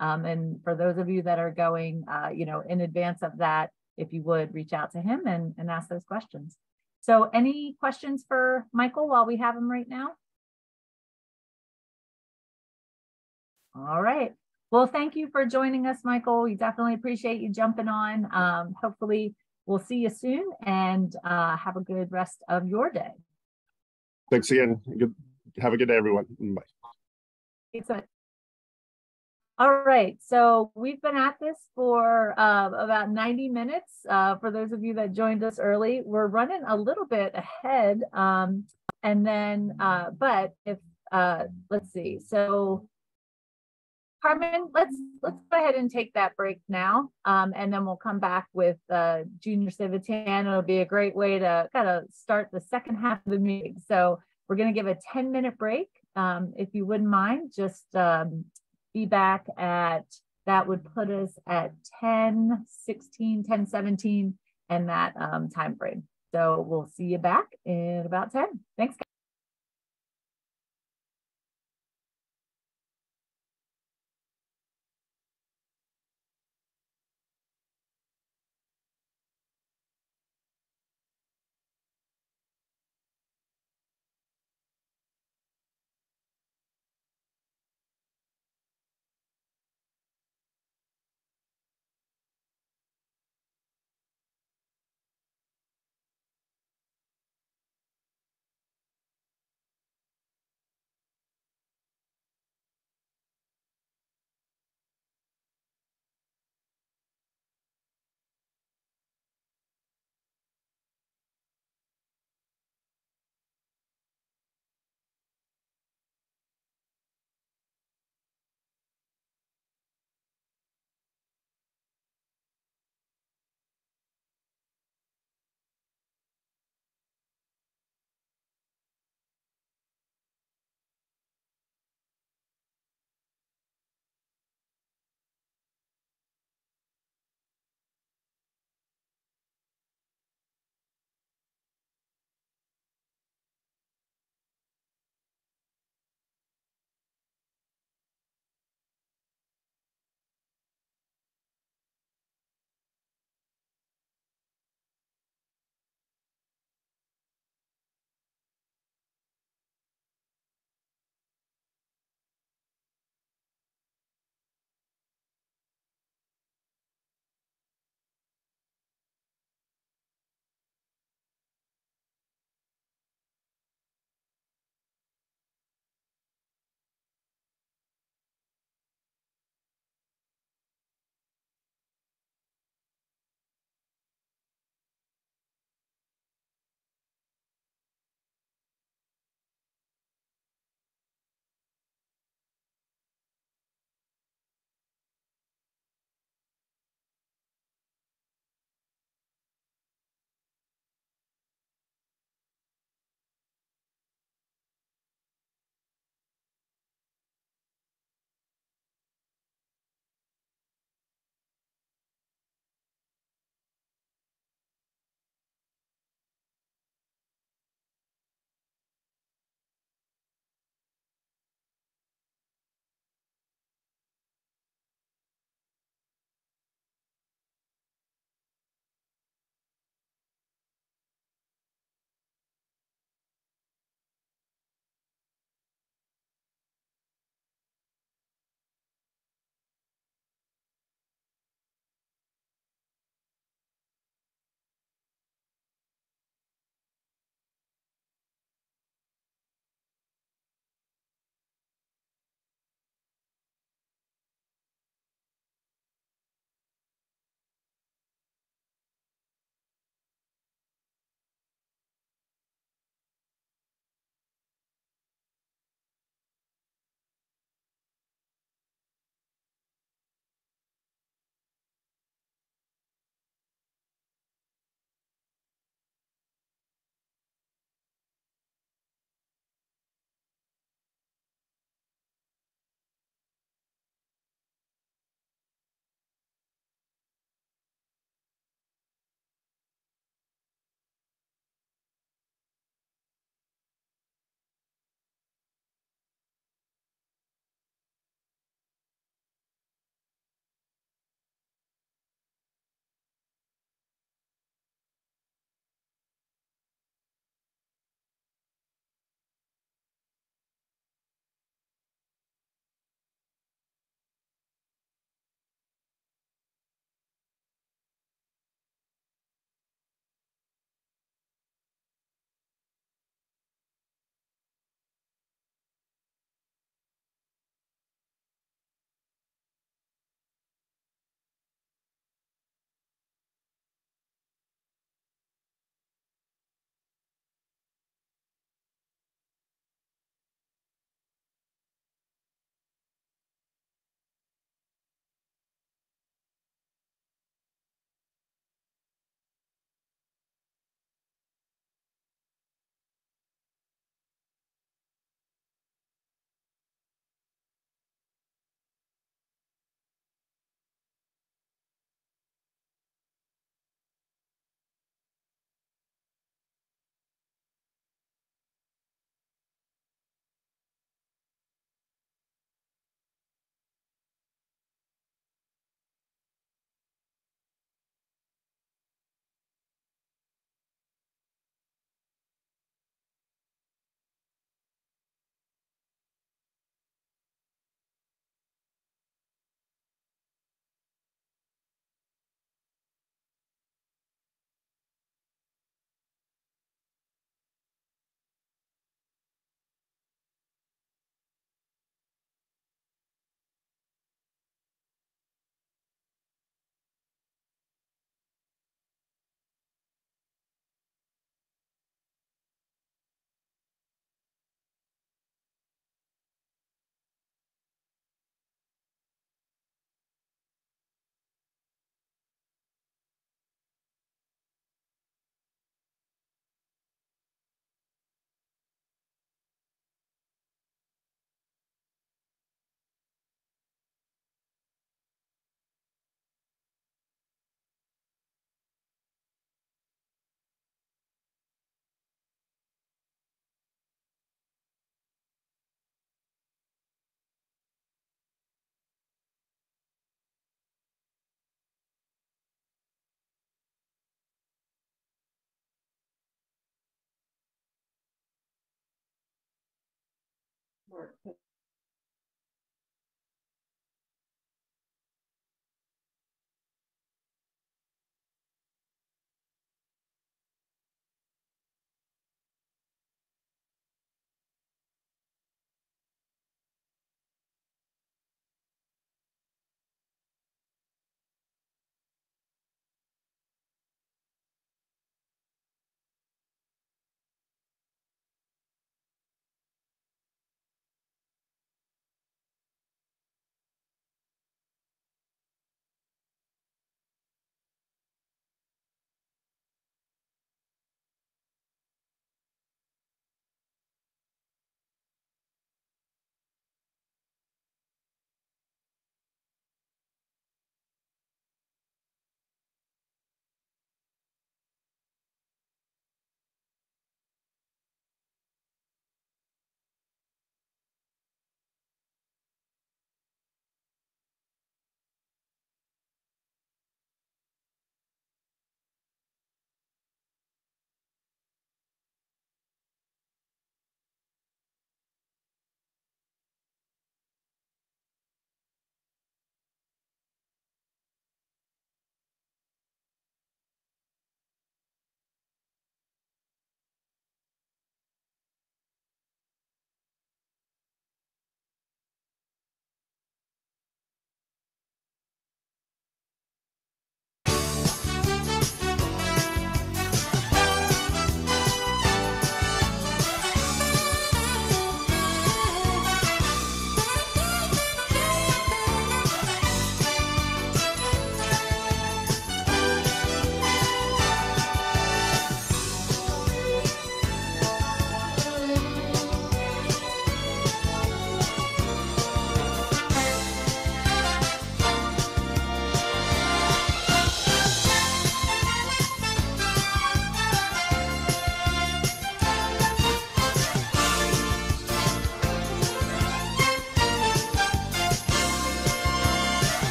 Speaker 2: Um, and for those of you that are going, uh, you know, in advance of that, if you would reach out to him and, and ask those questions. So any questions for Michael while we have him right now? All right. Well, thank you for joining us, Michael. We definitely appreciate you jumping on. Um, hopefully we'll see you soon and uh, have a good rest of your day.
Speaker 17: Thanks again. Good, have a good day, everyone. Bye.
Speaker 2: Thanks. All right, so we've been at this for uh, about 90 minutes. Uh, for those of you that joined us early, we're running a little bit ahead. Um, and then, uh, but if, uh, let's see, so Carmen, let's let's go ahead and take that break now, um, and then we'll come back with uh, Junior Civitan. It'll be a great way to kind of start the second half of the meeting. So we're going to give a 10 minute break. Um, if you wouldn't mind, just um, be back at, that would put us at 10, 16, 10, 17, and that um, time frame. So we'll see you back in about 10. Thanks. guys. All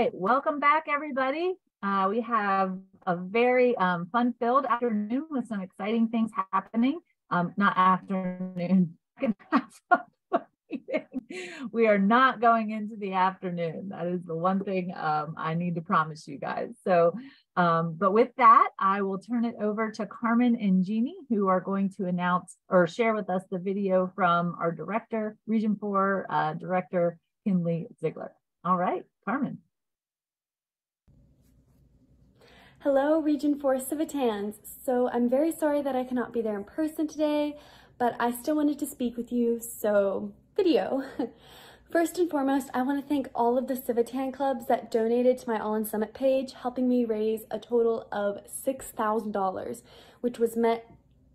Speaker 2: right, welcome back, everybody. Uh, we have a very um, fun-filled afternoon with some exciting things happening. Um, not afternoon, (laughs) we are not going into the afternoon. That is the one thing um, I need to promise you guys. So, um, but with that, I will turn it over to Carmen and Jeannie, who are going to announce or share with us the video from our director, Region 4 uh, Director Kinley Ziegler. All right, Carmen.
Speaker 18: Hello, Region 4 Civitans. So I'm very sorry that I cannot be there in person today, but I still wanted to speak with you, so video. (laughs) First and foremost, I want to thank all of the Civitan clubs that donated to my All in Summit page, helping me raise a total of $6,000, which was met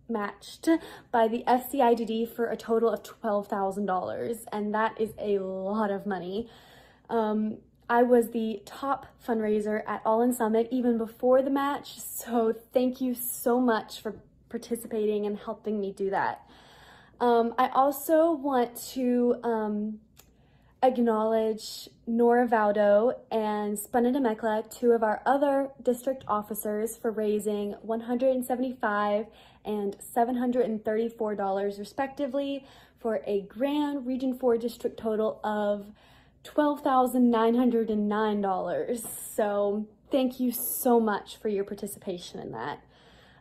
Speaker 18: matched by the FCIDD for a total of $12,000, and that is a lot of money. Um, I was the top fundraiser at All in Summit even before the match, so thank you so much for participating and helping me do that. Um, I also want to um, acknowledge Nora Valdo and Spanida Mekla, two of our other district officers, for raising 175 and $734 respectively for a grand Region 4 district total of $12,909. So thank you so much for your participation in that.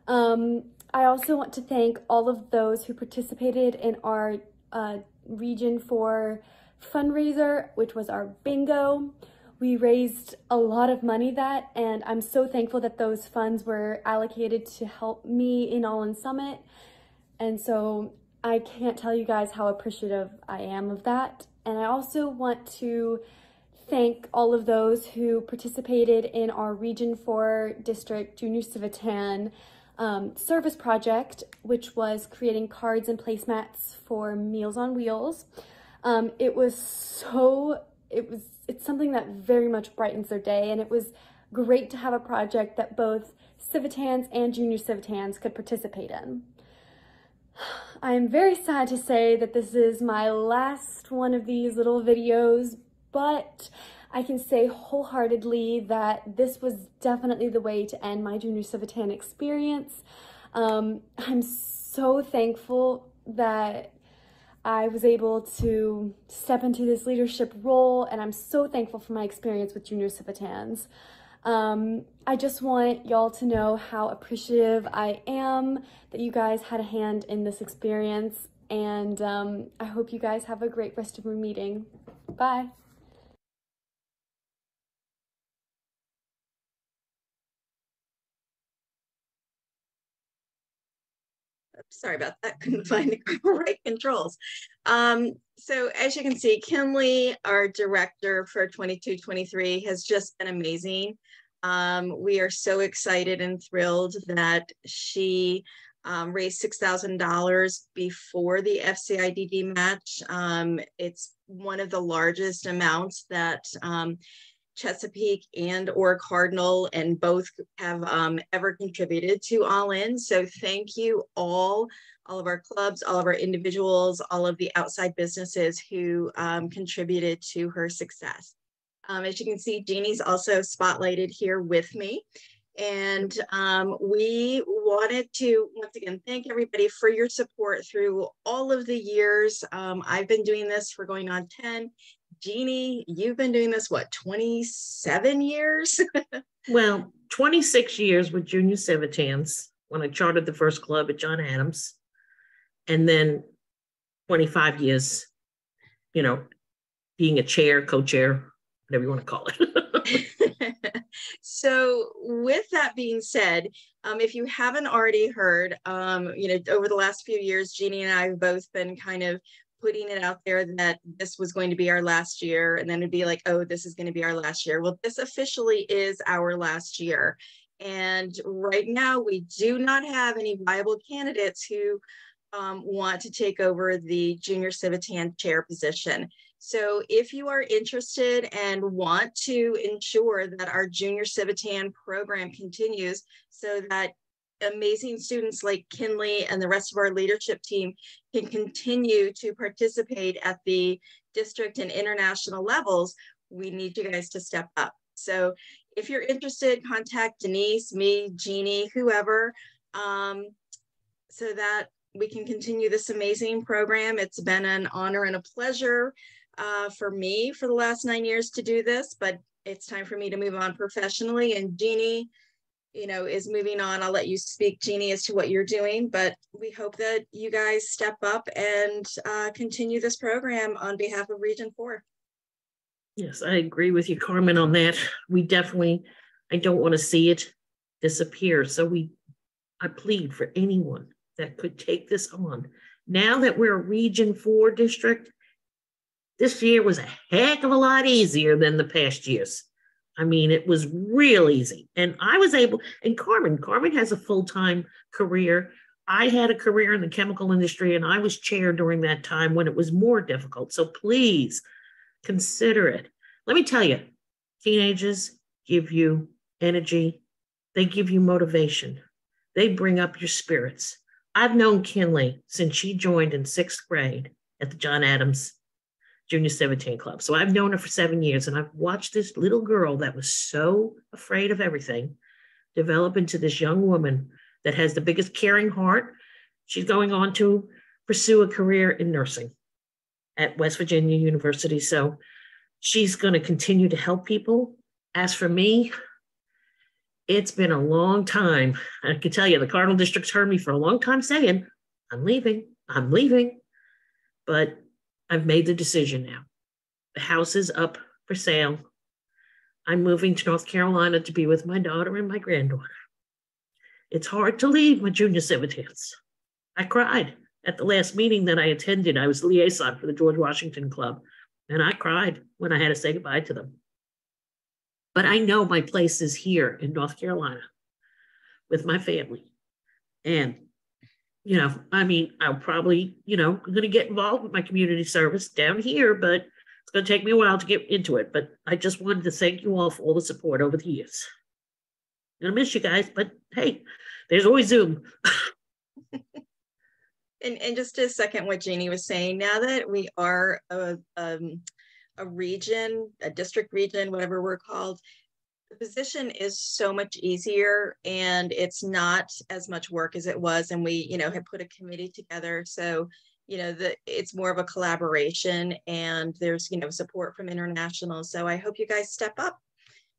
Speaker 18: Um, I also want to thank all of those who participated in our uh, Region 4 fundraiser, which was our bingo. We raised a lot of money that, and I'm so thankful that those funds were allocated to help me in All In Summit. And so I can't tell you guys how appreciative I am of that. And I also want to thank all of those who participated in our Region 4 District Junior Civitan um, service project, which was creating cards and placemats for Meals on Wheels. Um, it was so, it was, it's something that very much brightens their day. And it was great to have a project that both Civitans and Junior Civitans could participate in. (sighs) I am very sad to say that this is my last one of these little videos, but I can say wholeheartedly that this was definitely the way to end my Junior Civitan experience. Um, I'm so thankful that I was able to step into this leadership role, and I'm so thankful for my experience with Junior Civitans. Um, I just want y'all to know how appreciative I am that you guys had a hand in this experience, and um, I hope you guys have a great rest of your meeting. Bye.
Speaker 3: sorry about that, (laughs) couldn't find the (laughs) right controls. Um, so as you can see, Kinley, our director for 22-23 has just been amazing. Um, we are so excited and thrilled that she um, raised $6,000 before the FCIDD match. Um, it's one of the largest amounts that um, Chesapeake and or Cardinal and both have um, ever contributed to All In. So thank you all, all of our clubs, all of our individuals, all of the outside businesses who um, contributed to her success. Um, as you can see, Jeannie's also spotlighted here with me. And um, we wanted to, once again, thank everybody for your support through all of the years. Um, I've been doing this for going on 10 Jeannie, you've been doing this, what, 27 years? (laughs)
Speaker 19: well, 26 years with Junior Civitans when I chartered the first club at John Adams. And then 25 years, you know, being a chair, co chair, whatever you want to call it. (laughs)
Speaker 3: so, with that being said, um, if you haven't already heard, um, you know, over the last few years, Jeannie and I have both been kind of putting it out there that this was going to be our last year and then it'd be like oh this is going to be our last year well this officially is our last year and right now we do not have any viable candidates who um, want to take over the junior civitan chair position so if you are interested and want to ensure that our junior civitan program continues so that amazing students like Kinley and the rest of our leadership team can continue to participate at the district and international levels, we need you guys to step up. So if you're interested, contact Denise, me, Jeannie, whoever, um, so that we can continue this amazing program. It's been an honor and a pleasure uh, for me for the last nine years to do this, but it's time for me to move on professionally. And Jeannie, you know, is moving on. I'll let you speak, Jeannie, as to what you're doing, but we hope that you guys step up and uh, continue this program on behalf of Region 4.
Speaker 19: Yes, I agree with you, Carmen, on that. We definitely, I don't want to see it disappear. So we, I plead for anyone that could take this on. Now that we're a Region 4 district, this year was a heck of a lot easier than the past years. I mean, it was real easy. And I was able, and Carmen, Carmen has a full time career. I had a career in the chemical industry and I was chair during that time when it was more difficult. So please consider it. Let me tell you, teenagers give you energy, they give you motivation, they bring up your spirits. I've known Kinley since she joined in sixth grade at the John Adams Junior Civitan Club. So I've known her for seven years and I've watched this little girl that was so afraid of everything develop into this young woman that has the biggest caring heart. She's going on to pursue a career in nursing at West Virginia University. So she's going to continue to help people. As for me, it's been a long time. I can tell you, the Cardinal District's heard me for a long time saying, I'm leaving, I'm leaving. But I've made the decision now. The house is up for sale. I'm moving to North Carolina to be with my daughter and my granddaughter. It's hard to leave my junior Civitans. I cried at the last meeting that I attended. I was liaison for the George Washington Club, and I cried when I had to say goodbye to them. But I know my place is here in North Carolina with my family. And, you know, I mean, I'll probably, you know, I'm going to get involved with my community service down here, but it's going to take me a while to get into it. But I just wanted to thank you all for all the support over the years. I'm going to miss you guys, but hey, there's always Zoom. (laughs)
Speaker 3: And, and just to second what Jeannie was saying, now that we are a, um, a region, a district region, whatever we're called, the position is so much easier and it's not as much work as it was. And we, you know, have put a committee together. So, you know, the, it's more of a collaboration and there's, you know, support from international. So I hope you guys step up.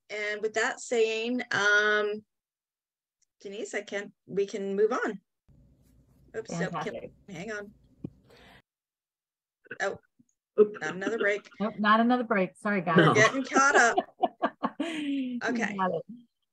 Speaker 3: And with that saying, um, Denise, I can, we can move on. Oops, nope,
Speaker 2: Fantastic.
Speaker 3: hang on. Oh, not another break.
Speaker 2: Nope, not another break. Sorry, guys.
Speaker 3: We're getting caught up. (laughs) (laughs) Okay.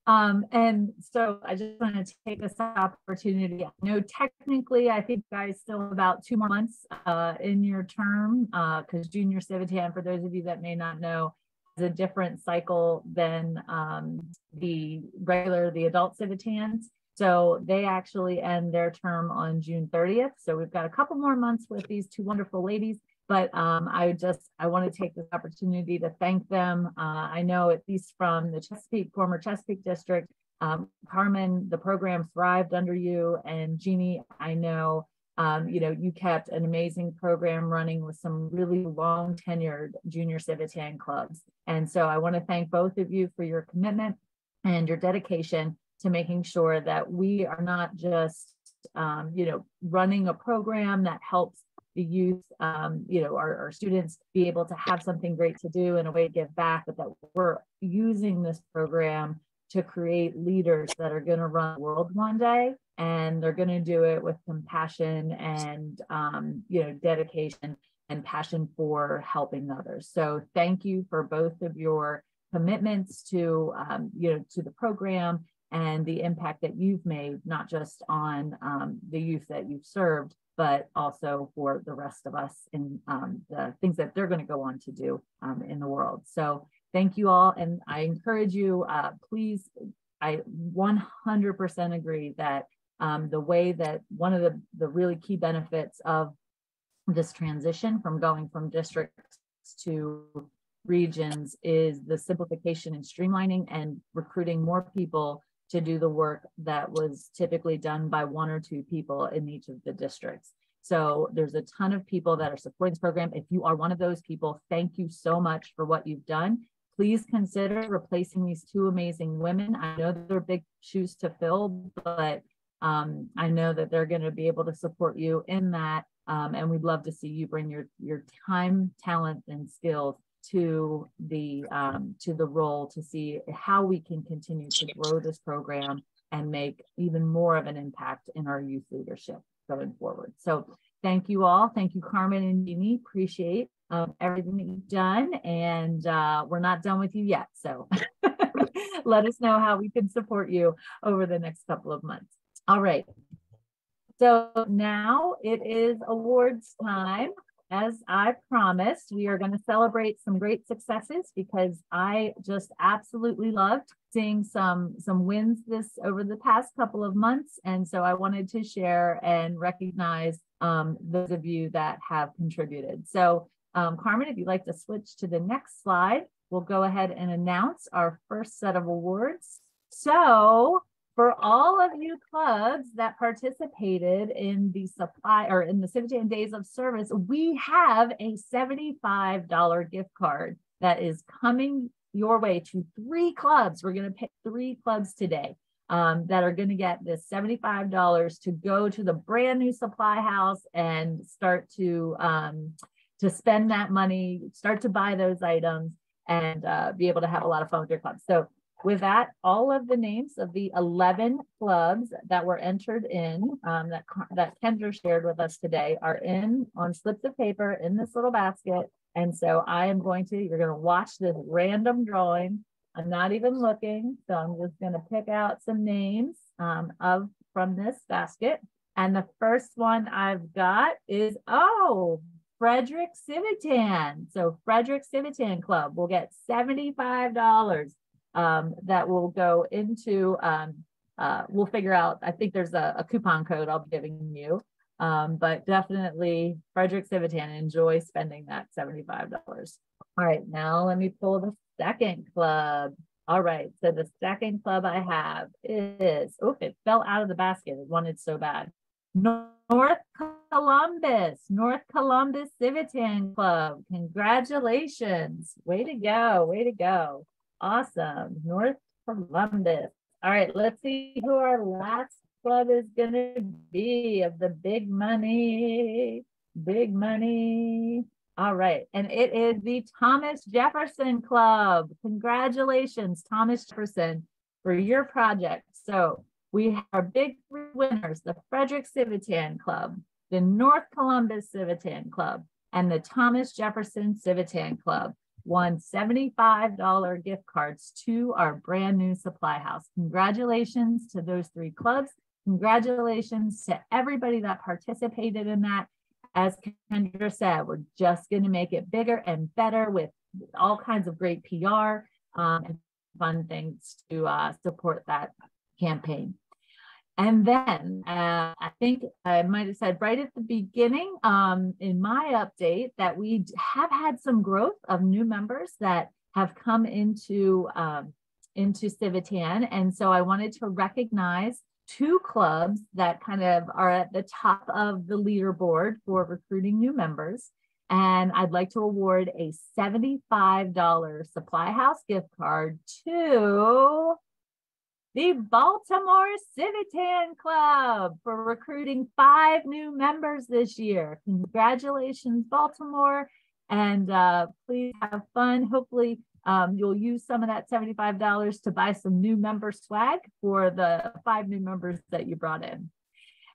Speaker 2: Um, and so I just want to take this opportunity. I know technically, I think guys still about two more months uh, in your term because junior Civitan, for those of you that may not know, is a different cycle than um, the regular, the adult Civitans. So they actually end their term on June 30th. So we've got a couple more months with these two wonderful ladies. But um, I just I want to take this opportunity to thank them. Uh, I know at least from the Chesapeake former Chesapeake district, um, Carmen, the program thrived under you, and Jeannie, I know um, you know you kept an amazing program running with some really long tenured junior Civitan clubs. And so I want to thank both of you for your commitment and your dedication to making sure that we are not just um, you know running a program that helps the youth, um, you know, our, our students be able to have something great to do and a way to give back, but that we're using this program to create leaders that are going to run the world one day and they're going to do it with compassion and um, you know dedication and passion for helping others. So thank you for both of your commitments to um, you know to the program and the impact that you've made not just on um, the youth that you've served but also for the rest of us in um, the things that they're going to go on to do um, in the world. So thank you all. And I encourage you, uh, please, I 100% agree that um, the way that one of the, the really key benefits of this transition from going from districts to regions is the simplification and streamlining and recruiting more people to do the work that was typically done by one or two people in each of the districts. So there's a ton of people that are supporting this program. If you are one of those people, thank you so much for what you've done. Please consider replacing these two amazing women. I know they're big shoes to fill, but um, I know that they're going to be able to support you in that. Um, and we'd love to see you bring your, your time, talent, and skills to the um, to the role to see how we can continue to grow this program and make even more of an impact in our youth leadership going forward. So thank you all. Thank you, Carmen and Jeannie. Appreciate um, everything that you've done. And uh, we're not done with you yet. So (laughs) let us know how we can support you over the next couple of months. All right. So now it is awards time as I promised, we are going to celebrate some great successes because I just absolutely loved seeing some some wins this over the past couple of months, and so I wanted to share and recognize um, those of you that have contributed. So, um, Carmen, if you'd like to switch to the next slide, we'll go ahead and announce our first set of awards. So, for all of you clubs that participated in the supply or in the 17 days of service, we have a $75 gift card that is coming your way to three clubs. We're going to pick three clubs today um, that are going to get this $75 to go to the brand new supply house and start to um, to spend that money, start to buy those items and uh, be able to have a lot of fun with your clubs. So with that, all of the names of the 11 clubs that were entered in um, that, that Kendra shared with us today are in on slips of paper in this little basket. And so I am going to, you're going to watch this random drawing. I'm not even looking. So I'm just going to pick out some names um, of from this basket. And the first one I've got is, oh, Frederick Civitan. So Frederick Civitan Club will get $75 um, that will go into, um, uh, we'll figure out, I think there's a, a coupon code I'll be giving you, um, but definitely Frederick Civitan, enjoy spending that $75. All right, now let me pull the second club. All right, so the second club I have is, oh, it fell out of the basket. It wanted so bad. North Columbus, North Columbus Civitan Club. Congratulations. Way to go. Way to go. Awesome. North Columbus. All right, let's see who our last club is going to be of the big money. Big money. All right, and it is the Thomas Jefferson Club. Congratulations, Thomas Jefferson, for your project. So we have big three winners, the Frederick Civitan Club, the North Columbus Civitan Club, and the Thomas Jefferson Civitan Club won $75 gift cards to our brand new supply house. Congratulations to those three clubs. Congratulations to everybody that participated in that. As Kendra said, we're just going to make it bigger and better with all kinds of great PR um, and fun things to uh, support that campaign. And then uh, I think I might have said right at the beginning um, in my update that we have had some growth of new members that have come into um, into Civitan. And so I wanted to recognize two clubs that kind of are at the top of the leaderboard for recruiting new members. And I'd like to award a $75 supply house gift card to the Baltimore Civitan Club for recruiting five new members this year. Congratulations, Baltimore. And uh, please have fun. Hopefully, um, you'll use some of that $75 to buy some new member swag for the five new members that you brought in.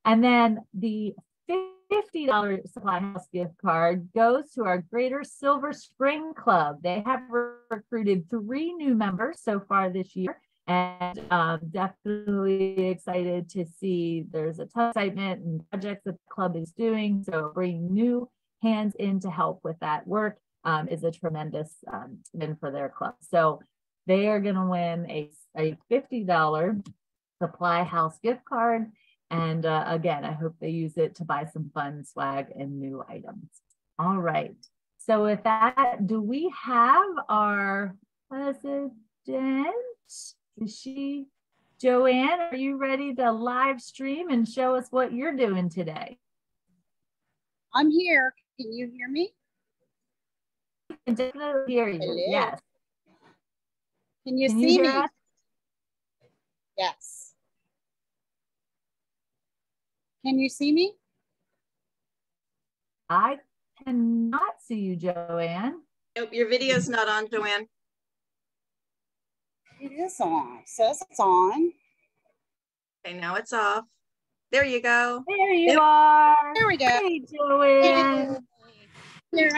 Speaker 2: And then the $50 supply house gift card goes to our Greater Silver Spring Club. They have recruited three new members so far this year and um, definitely excited to see there's a ton of excitement and projects that the club is doing. So bringing new hands in to help with that work um, is a tremendous um, win for their club. So they are going to win a, a $50 supply house gift card. And uh, again, I hope they use it to buy some fun swag and new items. All right. So with that, do we have our president? Is she, Joanne, are you ready to live stream and show us what you're doing today?
Speaker 20: I'm here. Can you hear me?
Speaker 2: I can definitely hear you. Hello. Yes.
Speaker 20: Can you can see you me? Us? Yes. Can you see me?
Speaker 2: I cannot see you, Joanne.
Speaker 3: Nope, your video's not on, Joanne.
Speaker 20: It is on. says it's on.
Speaker 3: Okay, now it's off. There you go.
Speaker 2: There you there, are.
Speaker 20: There we go.
Speaker 2: Hey, Joanne.
Speaker 20: Hey,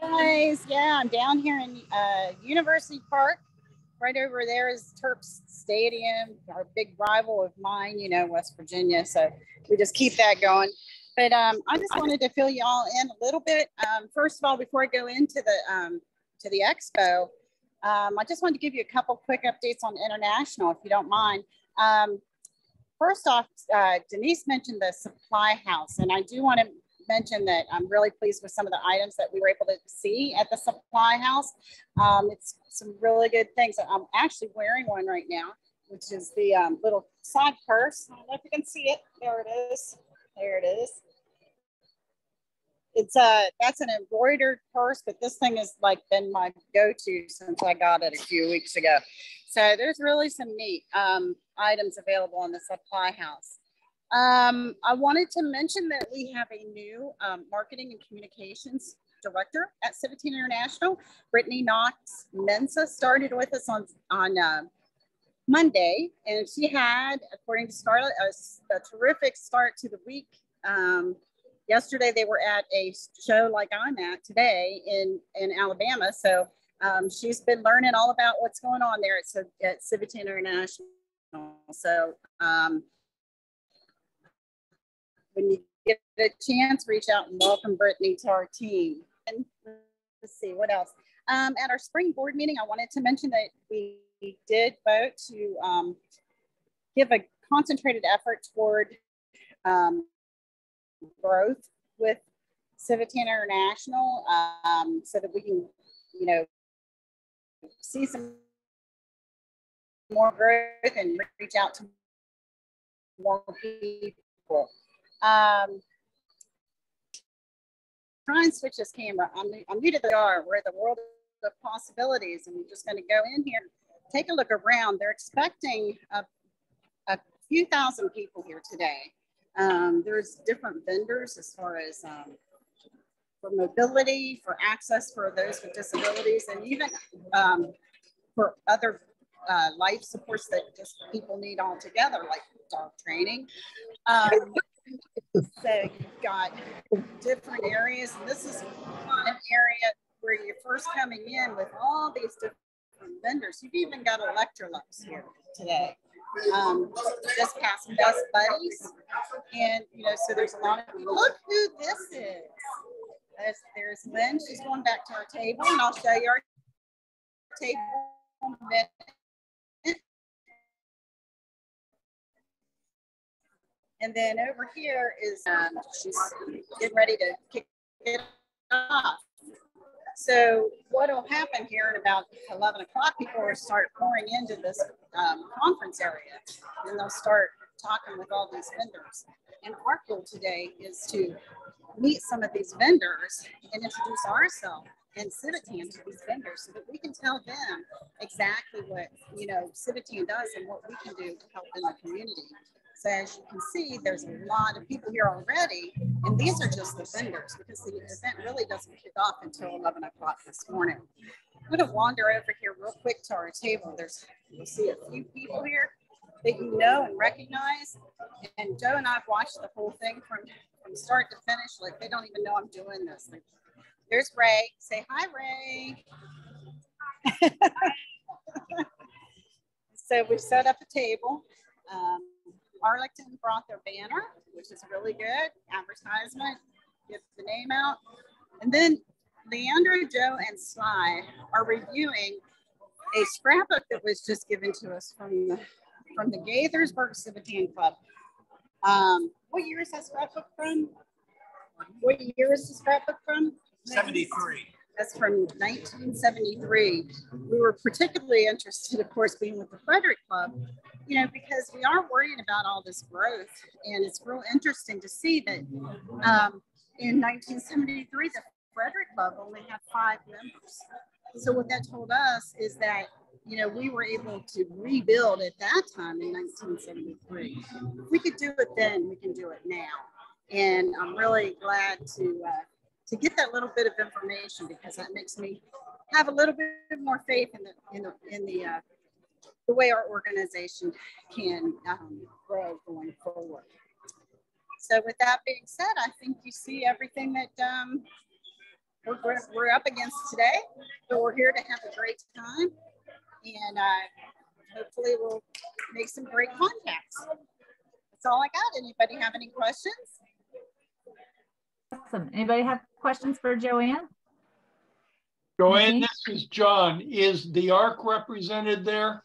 Speaker 20: guys. Yeah, I'm down here in uh, University Park. Right over there is Terps Stadium, our big rival of mine, you know, West Virginia. So we just keep that going. But um, I just wanted to fill you all in a little bit. Um, first of all, before I go into the um, to the expo, um, I just wanted to give you a couple quick updates on international, if you don't mind. Um, first off, uh, Denise mentioned the supply house, and I do want to mention that I'm really pleased with some of the items that we were able to see at the supply house. Um, it's some really good things. I'm actually wearing one right now. which is the um, little side purse. I don't know if you can see it. There it is. There it is. It's a that's an embroidered purse, but this thing has like been my go-to since I got it a few weeks ago. So there's really some neat um, items available in the supply house. Um, I wanted to mention that we have a new um, marketing and communications director at Civitan International. Brittany Knox Mensa started with us on, on uh, Monday, and she had, according to Scarlett, a, a terrific start to the week. Um, yesterday, they were at a show like I'm at today in, in Alabama. So um, she's been learning all about what's going on there at, at Civitan International. So um, when you get a chance, reach out and welcome Brittany to our team. And let's see what else. Um, at our spring board meeting, I wanted to mention that we did vote to um, give a concentrated effort toward um, growth with Civitan International um, so that we can, you know, see some more growth and reach out to more people. Um, try and switch this camera. I'm, I'm new to the R. We're the world of possibilities, and we're just going to go in here, take a look around. They're expecting a, a few thousand people here today. Um, there's different vendors as far as um, for mobility, for access for those with disabilities, and even um, for other uh, life supports that just people need altogether, like dog training. Um, so you've got different areas, and this is an area where you're first coming in with all these different vendors. You've even got Electrolux here today. Um, just past Best Buddies, and you know, so there's a lot of look who this is. There's, there's Lynn. She's going back to our table, and I'll show you our table. And then over here is um, she's getting ready to kick it off. So what will happen here at about 11 o'clock, people will start pouring into this um, conference area and they'll start talking with all these vendors. And our goal today is to meet some of these vendors and introduce ourselves and Civitan to these vendors so that we can tell them exactly what, you know, Civitan does and what we can do to help in the community. So as you can see, there's a lot of people here already, and these are just the vendors because the event really doesn't kick off until 11 o'clock this morning. I'm gonna wander over here real quick to our table. There's, you'll see a few people here that you know and recognize. And Joe and I've watched the whole thing from, from start to finish. Like they don't even know I'm doing this. Like, there's Ray. Say hi, Ray. (laughs) so we set up a table. Um, Arlington brought their banner, which is really good. Advertisement, get the name out. And then Leandra, Joe, and Sly are reviewing a scrapbook that was just given to us from the from the Gaithersburg Civitan Club. Um, what year is that scrapbook from? What year is the scrapbook from?
Speaker 21: 73.
Speaker 20: That's from 1973. We were particularly interested, of course, being with the Frederick Club, you know, because we are worrying about all this growth. And it's real interesting to see that um, in 1973, the Frederick Club only had five members. So what that told us is that, you know, we were able to rebuild at that time in 1973. If we could do it then, we can do it now. And I'm really glad to uh, to get that little bit of information because that makes me have a little bit more faith in the in the, in the uh, the way our organization can um, grow going forward. So with that being said, I think you see everything that um, we're, we're up against today. but we're here to have a great time and uh, hopefully we'll make some great contacts. That's all I got. Anybody have any questions?
Speaker 2: Awesome. Anybody have questions for Joanne?
Speaker 1: Joanne, this is John. Is the ARC represented there?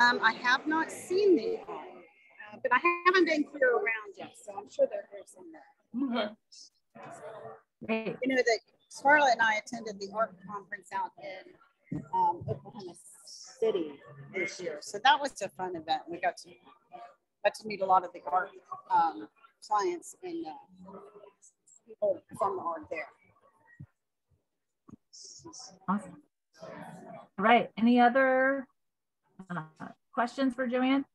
Speaker 20: Um, I have not seen the ARC, uh, but I haven't been clear around yet, so I'm sure they're here somewhere.
Speaker 2: Okay.
Speaker 20: You know that Scarlett and I attended the ARC conference out in um, Oklahoma City, this year. So that was a fun event. We got to got to meet a lot of the ARC um, clients and uh, people from the ARC there.
Speaker 2: Awesome. All right. Any other uh, questions for Joanne?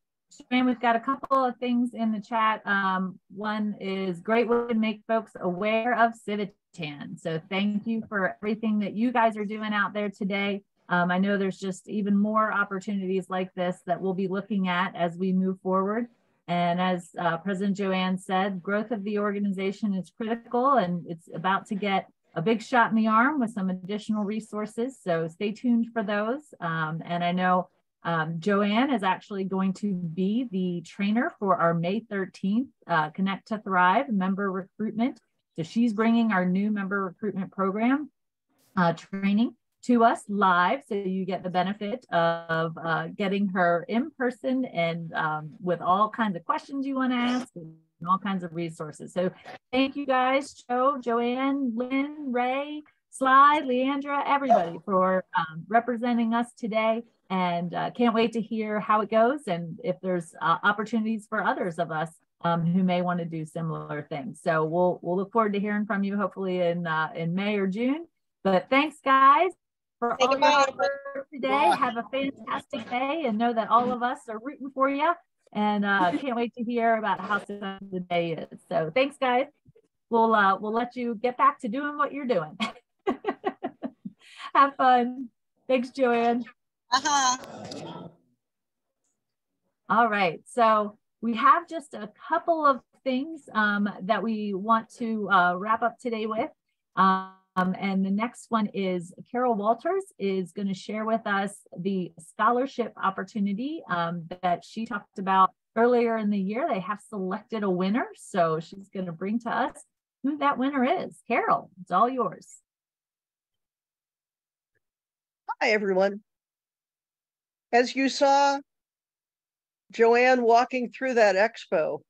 Speaker 2: Joanne, we've got a couple of things in the chat. Um, one is great way to make folks aware of Civitan. So thank you for everything that you guys are doing out there today. Um, I know there's just even more opportunities like this that we'll be looking at as we move forward. And as uh, President Joanne said, growth of the organization is critical and it's about to get a big shot in the arm with some additional resources. So stay tuned for those. Um, and I know um, Joanne is actually going to be the trainer for our May 13th uh, Connect to Thrive member recruitment. So she's bringing our new member recruitment program uh, training to us live. So you get the benefit of uh, getting her in person and um, with all kinds of questions you want to ask and all kinds of resources. So thank you guys, Joe, Joanne, Lynn, Ray, Sly, Leandra, everybody for um, representing us today. And uh, can't wait to hear how it goes and if there's uh, opportunities for others of us um, who may want to do similar things. So we'll we'll look forward to hearing from you hopefully in uh, in May or June. But thanks, guys for all your hard work today. Have a fantastic day and know that all of us are rooting for you and uh, (laughs) can't wait to hear about how the day is. So thanks, guys. We'll uh, we'll let you get back to doing what you're doing. (laughs) (laughs) Have fun. Thanks, Joanne.
Speaker 20: Uh-huh.
Speaker 2: All right. So we have just a couple of things um, that we want to uh, wrap up today with. Um, and the next one is Carol Walters is going to share with us the scholarship opportunity um, that she talked about earlier in the year. They have selected a winner. So she's going to bring to us who that winner is. Carol, it's all yours.
Speaker 15: Hi, everyone. As you saw Joanne walking through that expo,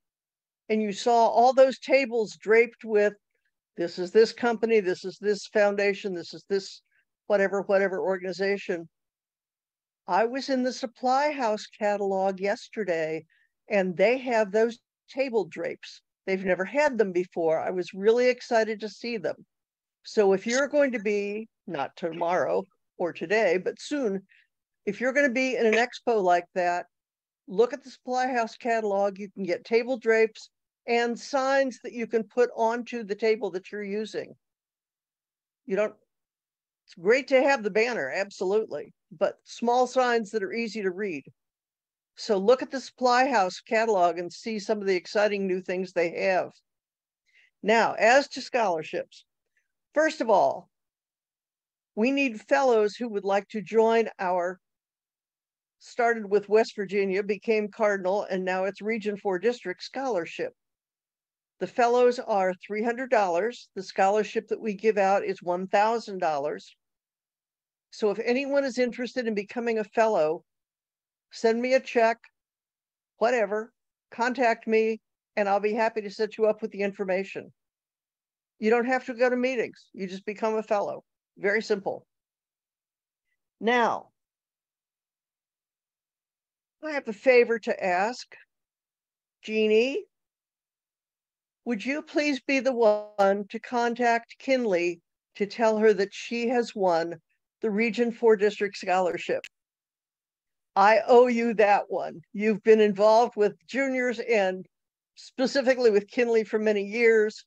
Speaker 15: and you saw all those tables draped with this is this company, this is this foundation, this is this whatever, whatever organization. I was in the supply house catalog yesterday and they have those table drapes. They've never had them before. I was really excited to see them. So if you're going to be, not tomorrow or today, but soon, if you're going to be in an expo like that, look at the supply house catalog. You can get table drapes and signs that you can put onto the table that you're using. You don't, it's great to have the banner, absolutely, but small signs that are easy to read. So look at the supply house catalog and see some of the exciting new things they have. Now, as to scholarships, first of all, we need fellows who would like to join our started with West Virginia, became Cardinal, and now it's Region 4 District Scholarship. The fellows are $300. The scholarship that we give out is $1,000. So if anyone is interested in becoming a fellow, send me a check, whatever, contact me, and I'll be happy to set you up with the information. You don't have to go to meetings. You just become a fellow. Very simple. Now, I have a favor to ask. Jeannie, would you please be the one to contact Kinley to tell her that she has won the Region 4 District Scholarship? I owe you that one. You've been involved with juniors and specifically with Kinley for many years.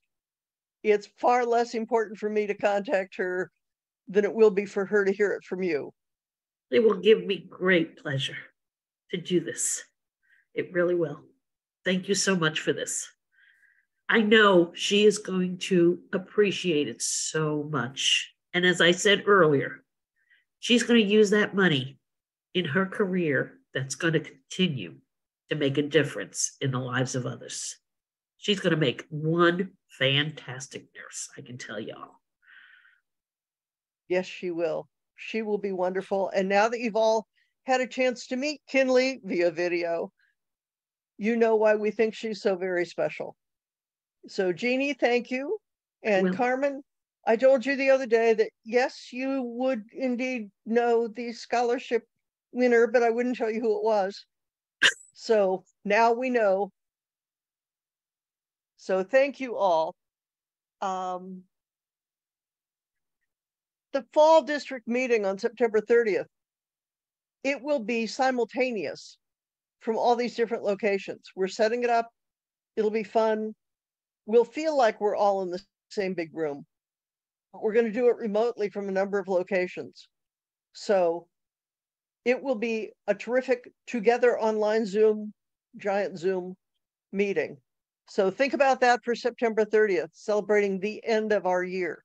Speaker 15: It's far less important for me to contact her than it will be for her to hear it from you.
Speaker 19: It will give me great pleasure to do this. It really will. Thank you so much for this. I know she is going to appreciate it so much. And as I said earlier, she's going to use that money in her career that's going to continue to make a difference in the lives of others. She's going to make one fantastic nurse, I can tell y'all.
Speaker 15: Yes, she will. She will be wonderful. And now that you've all had a chance to meet Kinley via video, you know why we think she's so very special. So Jeannie, thank you. And
Speaker 19: Well-
Speaker 15: Carmen, I told you the other day that yes, you would indeed know the scholarship winner, but I wouldn't tell you who it was. So now we know. So thank you all. Um, the fall district meeting on September 30th, it will be simultaneous from all these different locations. We're setting it up. It'll be fun. We'll feel like we're all in the same big room. But we're going to do it remotely from a number of locations. So it will be a terrific together online Zoom, giant Zoom meeting. So think about that for September 30th, celebrating the end of our year.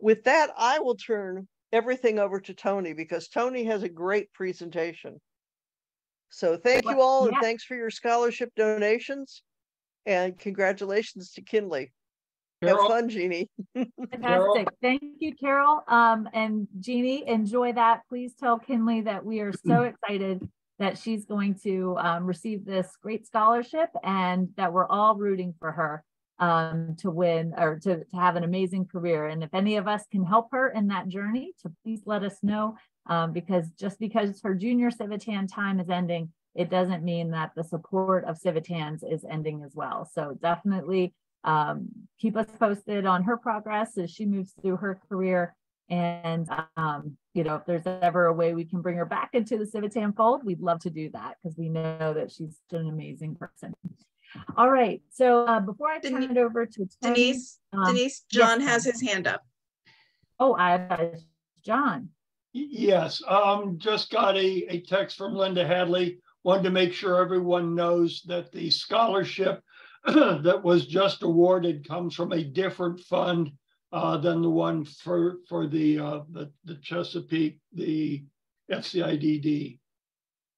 Speaker 15: With that, I will turn everything over to Tony because Tony has a great presentation. So thank you all and
Speaker 2: Yeah.
Speaker 15: thanks for your scholarship donations and congratulations to Kinley. Have fun, Jeannie. (laughs)
Speaker 2: Fantastic. Thank you, Carol. Um, and Jeannie, enjoy that. Please tell Kinley that we are so (clears throat) excited that she's going to um, receive this great scholarship and that we're all rooting for her um, to win or to, to have an amazing career. And if any of us can help her in that journey, to please let us know um, because just because her junior Civitan time is ending, it doesn't mean that the support of Civitans is ending as well. So definitely um, keep us posted on her progress as she moves through her career. And, um, you know, if there's ever a way we can bring her back into the Civitan fold, we'd love to do that because we know that she's an amazing person. All right. So uh, before I turn it over to Tony,
Speaker 3: Denise,
Speaker 2: um,
Speaker 3: Denise,
Speaker 2: yes,
Speaker 3: John has his hand up.
Speaker 2: Oh, I, John.
Speaker 1: Yes, um, just got a, a text from Linda Hadley. Wanted to make sure everyone knows that the scholarship (clears throat) that was just awarded comes from a different fund uh, than the one for, for the, uh, the, the Chesapeake, the FCIDD.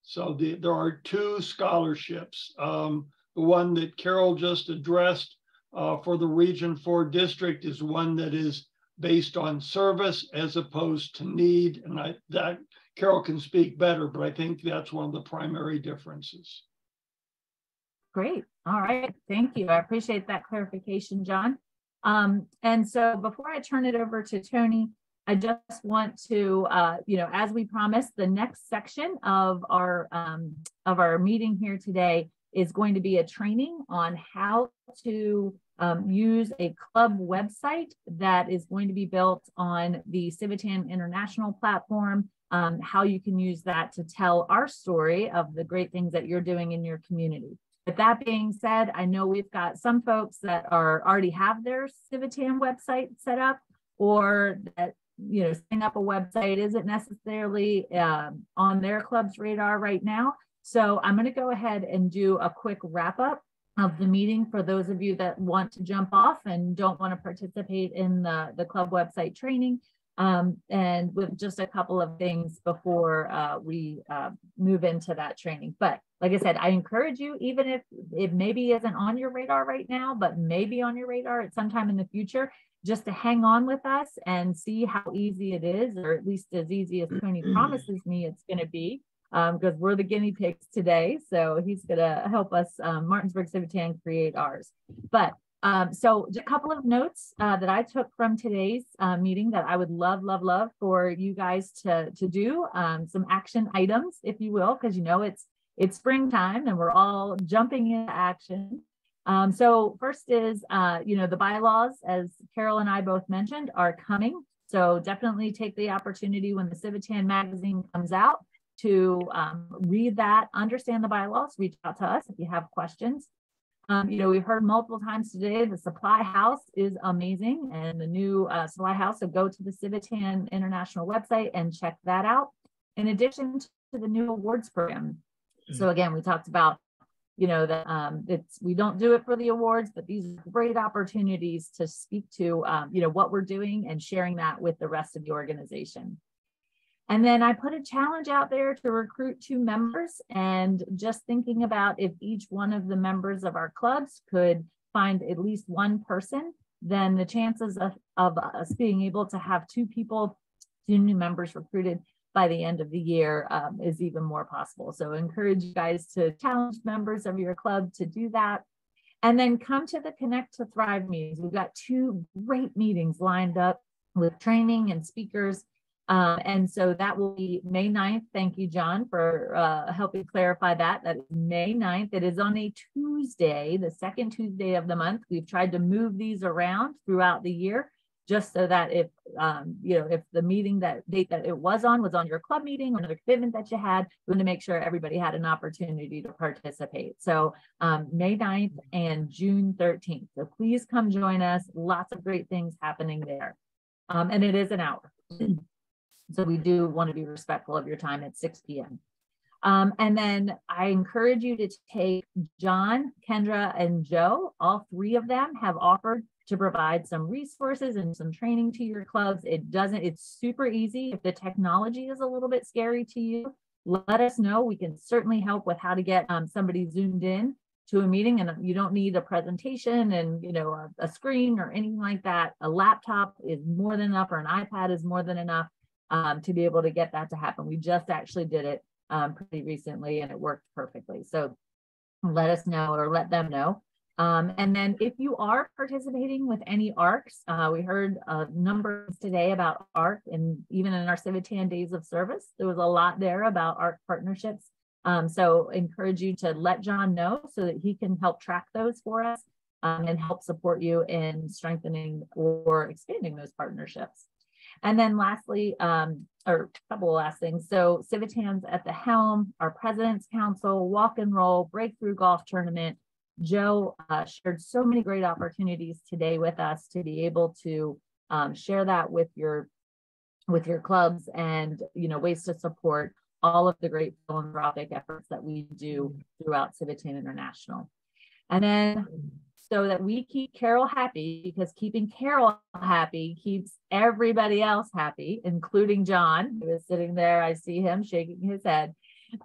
Speaker 1: So the, there are two scholarships. Um, the one that Carol just addressed uh, for the Region Four district is one that is based on service as opposed to need. And I, that Carol can speak better, but I think that's one of the primary differences.
Speaker 2: Great. All right. Thank you. I appreciate that clarification, John. Um, and so before I turn it over to Tony, I just want to, uh, you know, as we promised, the next section of our um, of our meeting here today is going to be a training on how to um, use a club website that is going to be built on the Civitan International platform. Um, how you can use that to tell our story of the great things that you're doing in your community. But that being said, I know we've got some folks that are already have their Civitan website set up or that, you know, setting up a website isn't necessarily um, on their club's radar right now. So I'm going to go ahead and do a quick wrap up of the meeting for those of you that want to jump off and don't want to participate in the, the club website training. Um, and with just a couple of things before uh, we uh, move into that training. But like I said, I encourage you, even if it maybe isn't on your radar right now, but maybe on your radar at some time in the future, just to hang on with us and see how easy it is, or at least as easy as Tony (clears throat) promises me it's going to be, because we're the guinea pigs today. So he's going to help us, um, Martinsburg Civitan, create ours. But um, so a couple of notes uh, that I took from today's uh, meeting that I would love, love, love for you guys to, to do um, some action items, if you will, because you know it's it's springtime and we're all jumping into action. Um, so first is, uh, you know, the bylaws, as Carol and I both mentioned, are coming. So definitely take the opportunity when the Civitan magazine comes out to um, read that, understand the bylaws, reach out to us if you have questions. Um, you know, we've heard multiple times today, the supply house is amazing and the new uh, supply house. So go to the Civitan International website and check that out. In addition to the new awards program. So again, we talked about, you know, that um, it's, we don't do it for the awards, but these are great opportunities to speak to, um, you know, what we're doing and sharing that with the rest of the organization. And then I put a challenge out there to recruit two members and just thinking about if each one of the members of our clubs could find at least one person, then the chances of, of us being able to have two people, two new members recruited by the end of the year um, is even more possible. So encourage you guys to challenge members of your club to do that. And then come to the Connect to Thrive meetings. We've got two great meetings lined up with training and speakers Um, and so that will be May 9th. Thank you, John, for uh, helping clarify that. That is May 9th. It is on a Tuesday, the second Tuesday of the month. We've tried to move these around throughout the year just so that if um, you know if the meeting that date that it was on was on your club meeting or another commitment that you had we want to make sure everybody had an opportunity to participate so um, may 9th and june 13th so please come join us lots of great things happening there um, and it is an hour (clears throat) so we do want to be respectful of your time at 6 p.m um, and then I encourage you to take John, Kendra, and Joe. All three of them have offered to provide some resources and some training to your clubs. It doesn't, it's super easy. If the technology is a little bit scary to you, let us know. We can certainly help with how to get um, somebody zoomed in to a meeting and you don't need a presentation and you know a, a, screen or anything like that a laptop is more than enough or an ipad is more than enough um, to be able to get that to happen we just actually did it um, pretty recently and it worked perfectly so let us know or let them know um, and then if you are participating with any ARCs, uh, we heard numbers today about ARC and even in our Civitan days of service, there was a lot there about ARC partnerships. Um, so encourage you to let John know so that he can help track those for us um, and help support you in strengthening or expanding those partnerships. And then lastly, um, or a couple of last things. So Civitans at the helm, our President's Council, Walk and Roll, Breakthrough Golf Tournament, Joe uh, shared so many great opportunities today with us to be able to um, share that with your with your clubs and you know ways to support all of the great philanthropic efforts that we do throughout Civitan International. And then so that we keep Carol happy because keeping Carol happy keeps everybody else happy, including John, who is sitting there. I see him shaking his head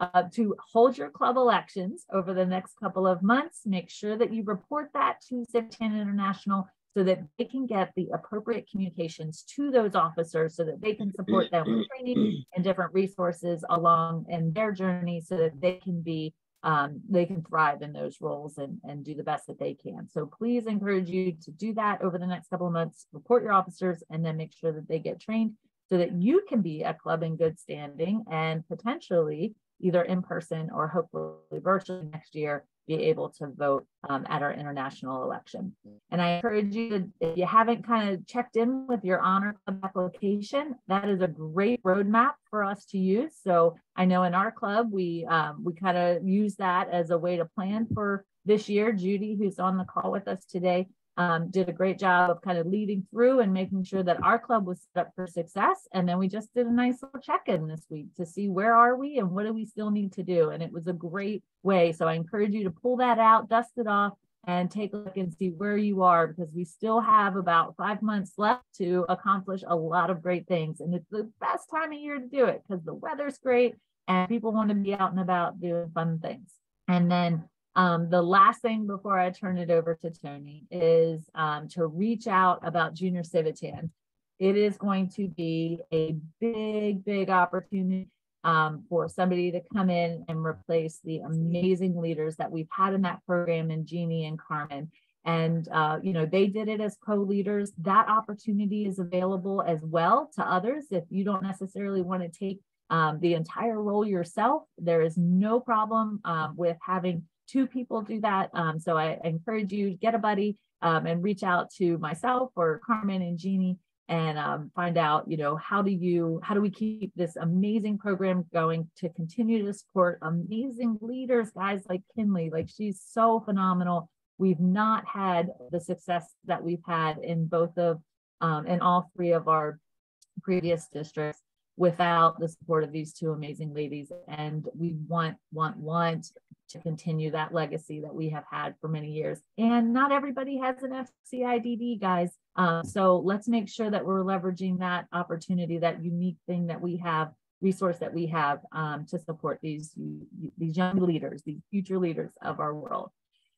Speaker 2: uh, to hold your club elections over the next couple of months. Make sure that you report that to Civitan International so that they can get the appropriate communications to those officers so that they can support them with (clears throat) training and different resources along in their journey so that they can be um, they can thrive in those roles and, and do the best that they can. So please encourage you to do that over the next couple of months, report your officers, and then make sure that they get trained so that you can be a club in good standing and potentially either in person or hopefully virtually next year, be able to vote um, at our international election. And I encourage you to, if you haven't kind of checked in with your honor club application, that is a great roadmap for us to use. So I know in our club, we um, we kind of use that as a way to plan for this year. Judy, who's on the call with us today, um, did a great job of kind of leading through and making sure that our club was set up for success. And then we just did a nice little check-in this week to see where are we and what do we still need to do. And it was a great way. So I encourage you to pull that out, dust it off, and take a look and see where you are because we still have about five months left to accomplish a lot of great things. And it's the best time of year to do it because the weather's great and people want to be out and about doing fun things. And then um, the last thing before I turn it over to Tony is um, to reach out about Junior Civitan. It is going to be a big, big opportunity um, for somebody to come in and replace the amazing leaders that we've had in that program in Jeannie and Carmen. And, uh, you know, they did it as co-leaders. That opportunity is available as well to others. If you don't necessarily want to take um, the entire role yourself, there is no problem um, with having two people do that. Um, so I, I, encourage you to get a buddy um, and reach out to myself or Carmen and Jeannie and um, find out, you know, how do you, how do we keep this amazing program going to continue to support amazing leaders, guys like Kinley, like she's so phenomenal. We've not had the success that we've had in both of, um, in all three of our previous districts without the support of these two amazing ladies. And we want, want, want to continue that legacy that we have had for many years. And not everybody has an FCIDD, guys. Um, so let's make sure that we're leveraging that opportunity, that unique thing that we have, resource that we have um, to support these, these young leaders, these future leaders of our world.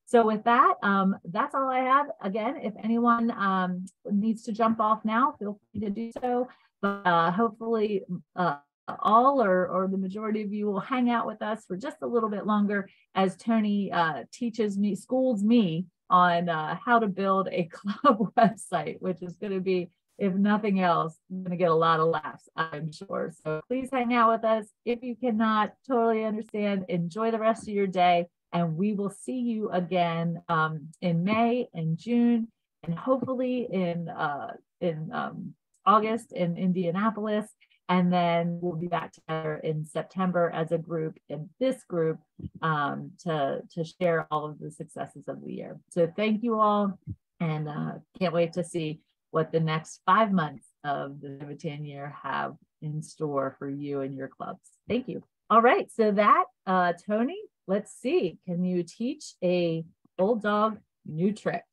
Speaker 2: So with that, um, that's all I have. Again, if anyone um, needs to jump off now, feel free to do so. But uh, hopefully uh, all or, or the majority of you will hang out with us for just a little bit longer as Tony uh, teaches me, schools me on uh, how to build a (laughs) club website, which is going to be if nothing else, going to get a lot of laughs, I'm sure. So please hang out with us. If you cannot, totally understand. Enjoy the rest of your day. And we will see you again um, in May and June, and hopefully in uh, in um, August in Indianapolis. And then we'll be back together in September as a group in this group um, to, to share all of the successes of the year. So thank you all and uh, can't wait to see what the next five months of the Civitan year have in store for you and your clubs. Thank you. All right, so that, uh, Tony, let's see, can you teach a old dog new tricks?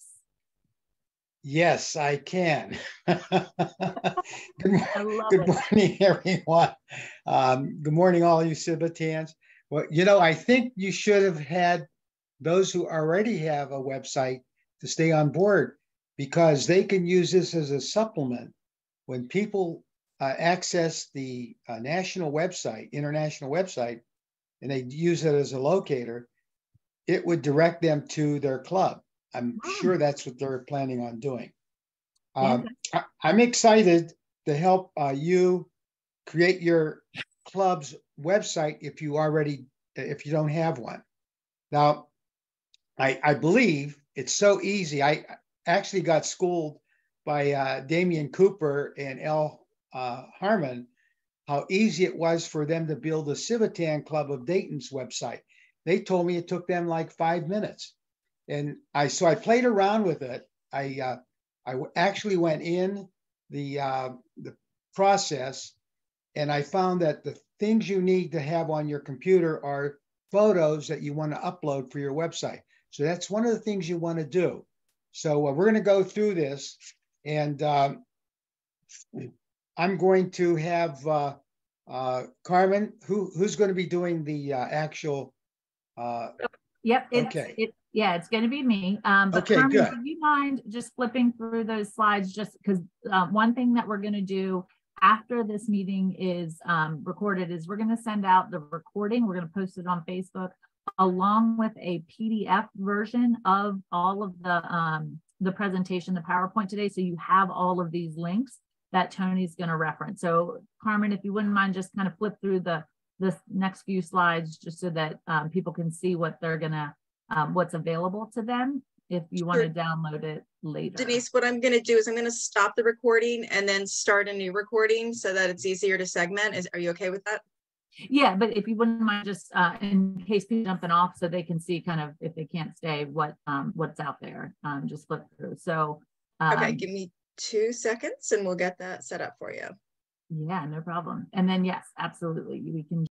Speaker 21: Yes, I can. (laughs) good, good morning, (laughs) everyone. Um, good morning, all you Civitans. Well, you know, I think you should have had those who already have a website to stay on board because they can use this as a supplement when people uh, access the uh, national website, international website, and they use it as a locator, it would direct them to their club. I'm oh. sure that's what they're planning on doing. Um, I, am excited to help uh, you create your club's website if you already if you don't have one. Now, I, I believe it's so easy. I actually got schooled by uh, Damian Cooper and L. Uh, Harmon how easy it was for them to build a Civitan Club of Dayton's website. They told me it took them like five minutes and I so I played around with it. I uh, I actually went in the uh, the process, and I found that the things you need to have on your computer are photos that you want to upload for your website. So that's one of the things you want to do. So uh, we're going to go through this, and um, I'm going to have uh, uh, Carmen, who who's going to be doing the uh, actual. Uh,
Speaker 2: yep. It's, okay. It, yeah, it's going to be me. Um, but okay, Carmen, good. do you mind just flipping through those slides? Just because uh, one thing that we're going to do after this meeting is um, recorded is we're going to send out the recording. We're going to post it on Facebook along with a PDF version of all of the um, the presentation, the PowerPoint today. So you have all of these links that Tony's going to reference. So Carmen, if you wouldn't mind just kind of flip through the the next few slides just so that um, people can see what they're going to um, what's available to them if you sure. want to download it later.
Speaker 3: Denise, what I'm going to do is I'm going to stop the recording and then start a new recording so that it's easier to segment. Is Are you okay with that?
Speaker 2: Yeah, but if you wouldn't mind just uh, in case people jumping off so they can see kind of if they can't stay what um, what's out there, um, just flip through. So
Speaker 3: um, okay, give me two seconds and we'll get that set up for you.
Speaker 2: Yeah, no problem. And then yes, absolutely, we can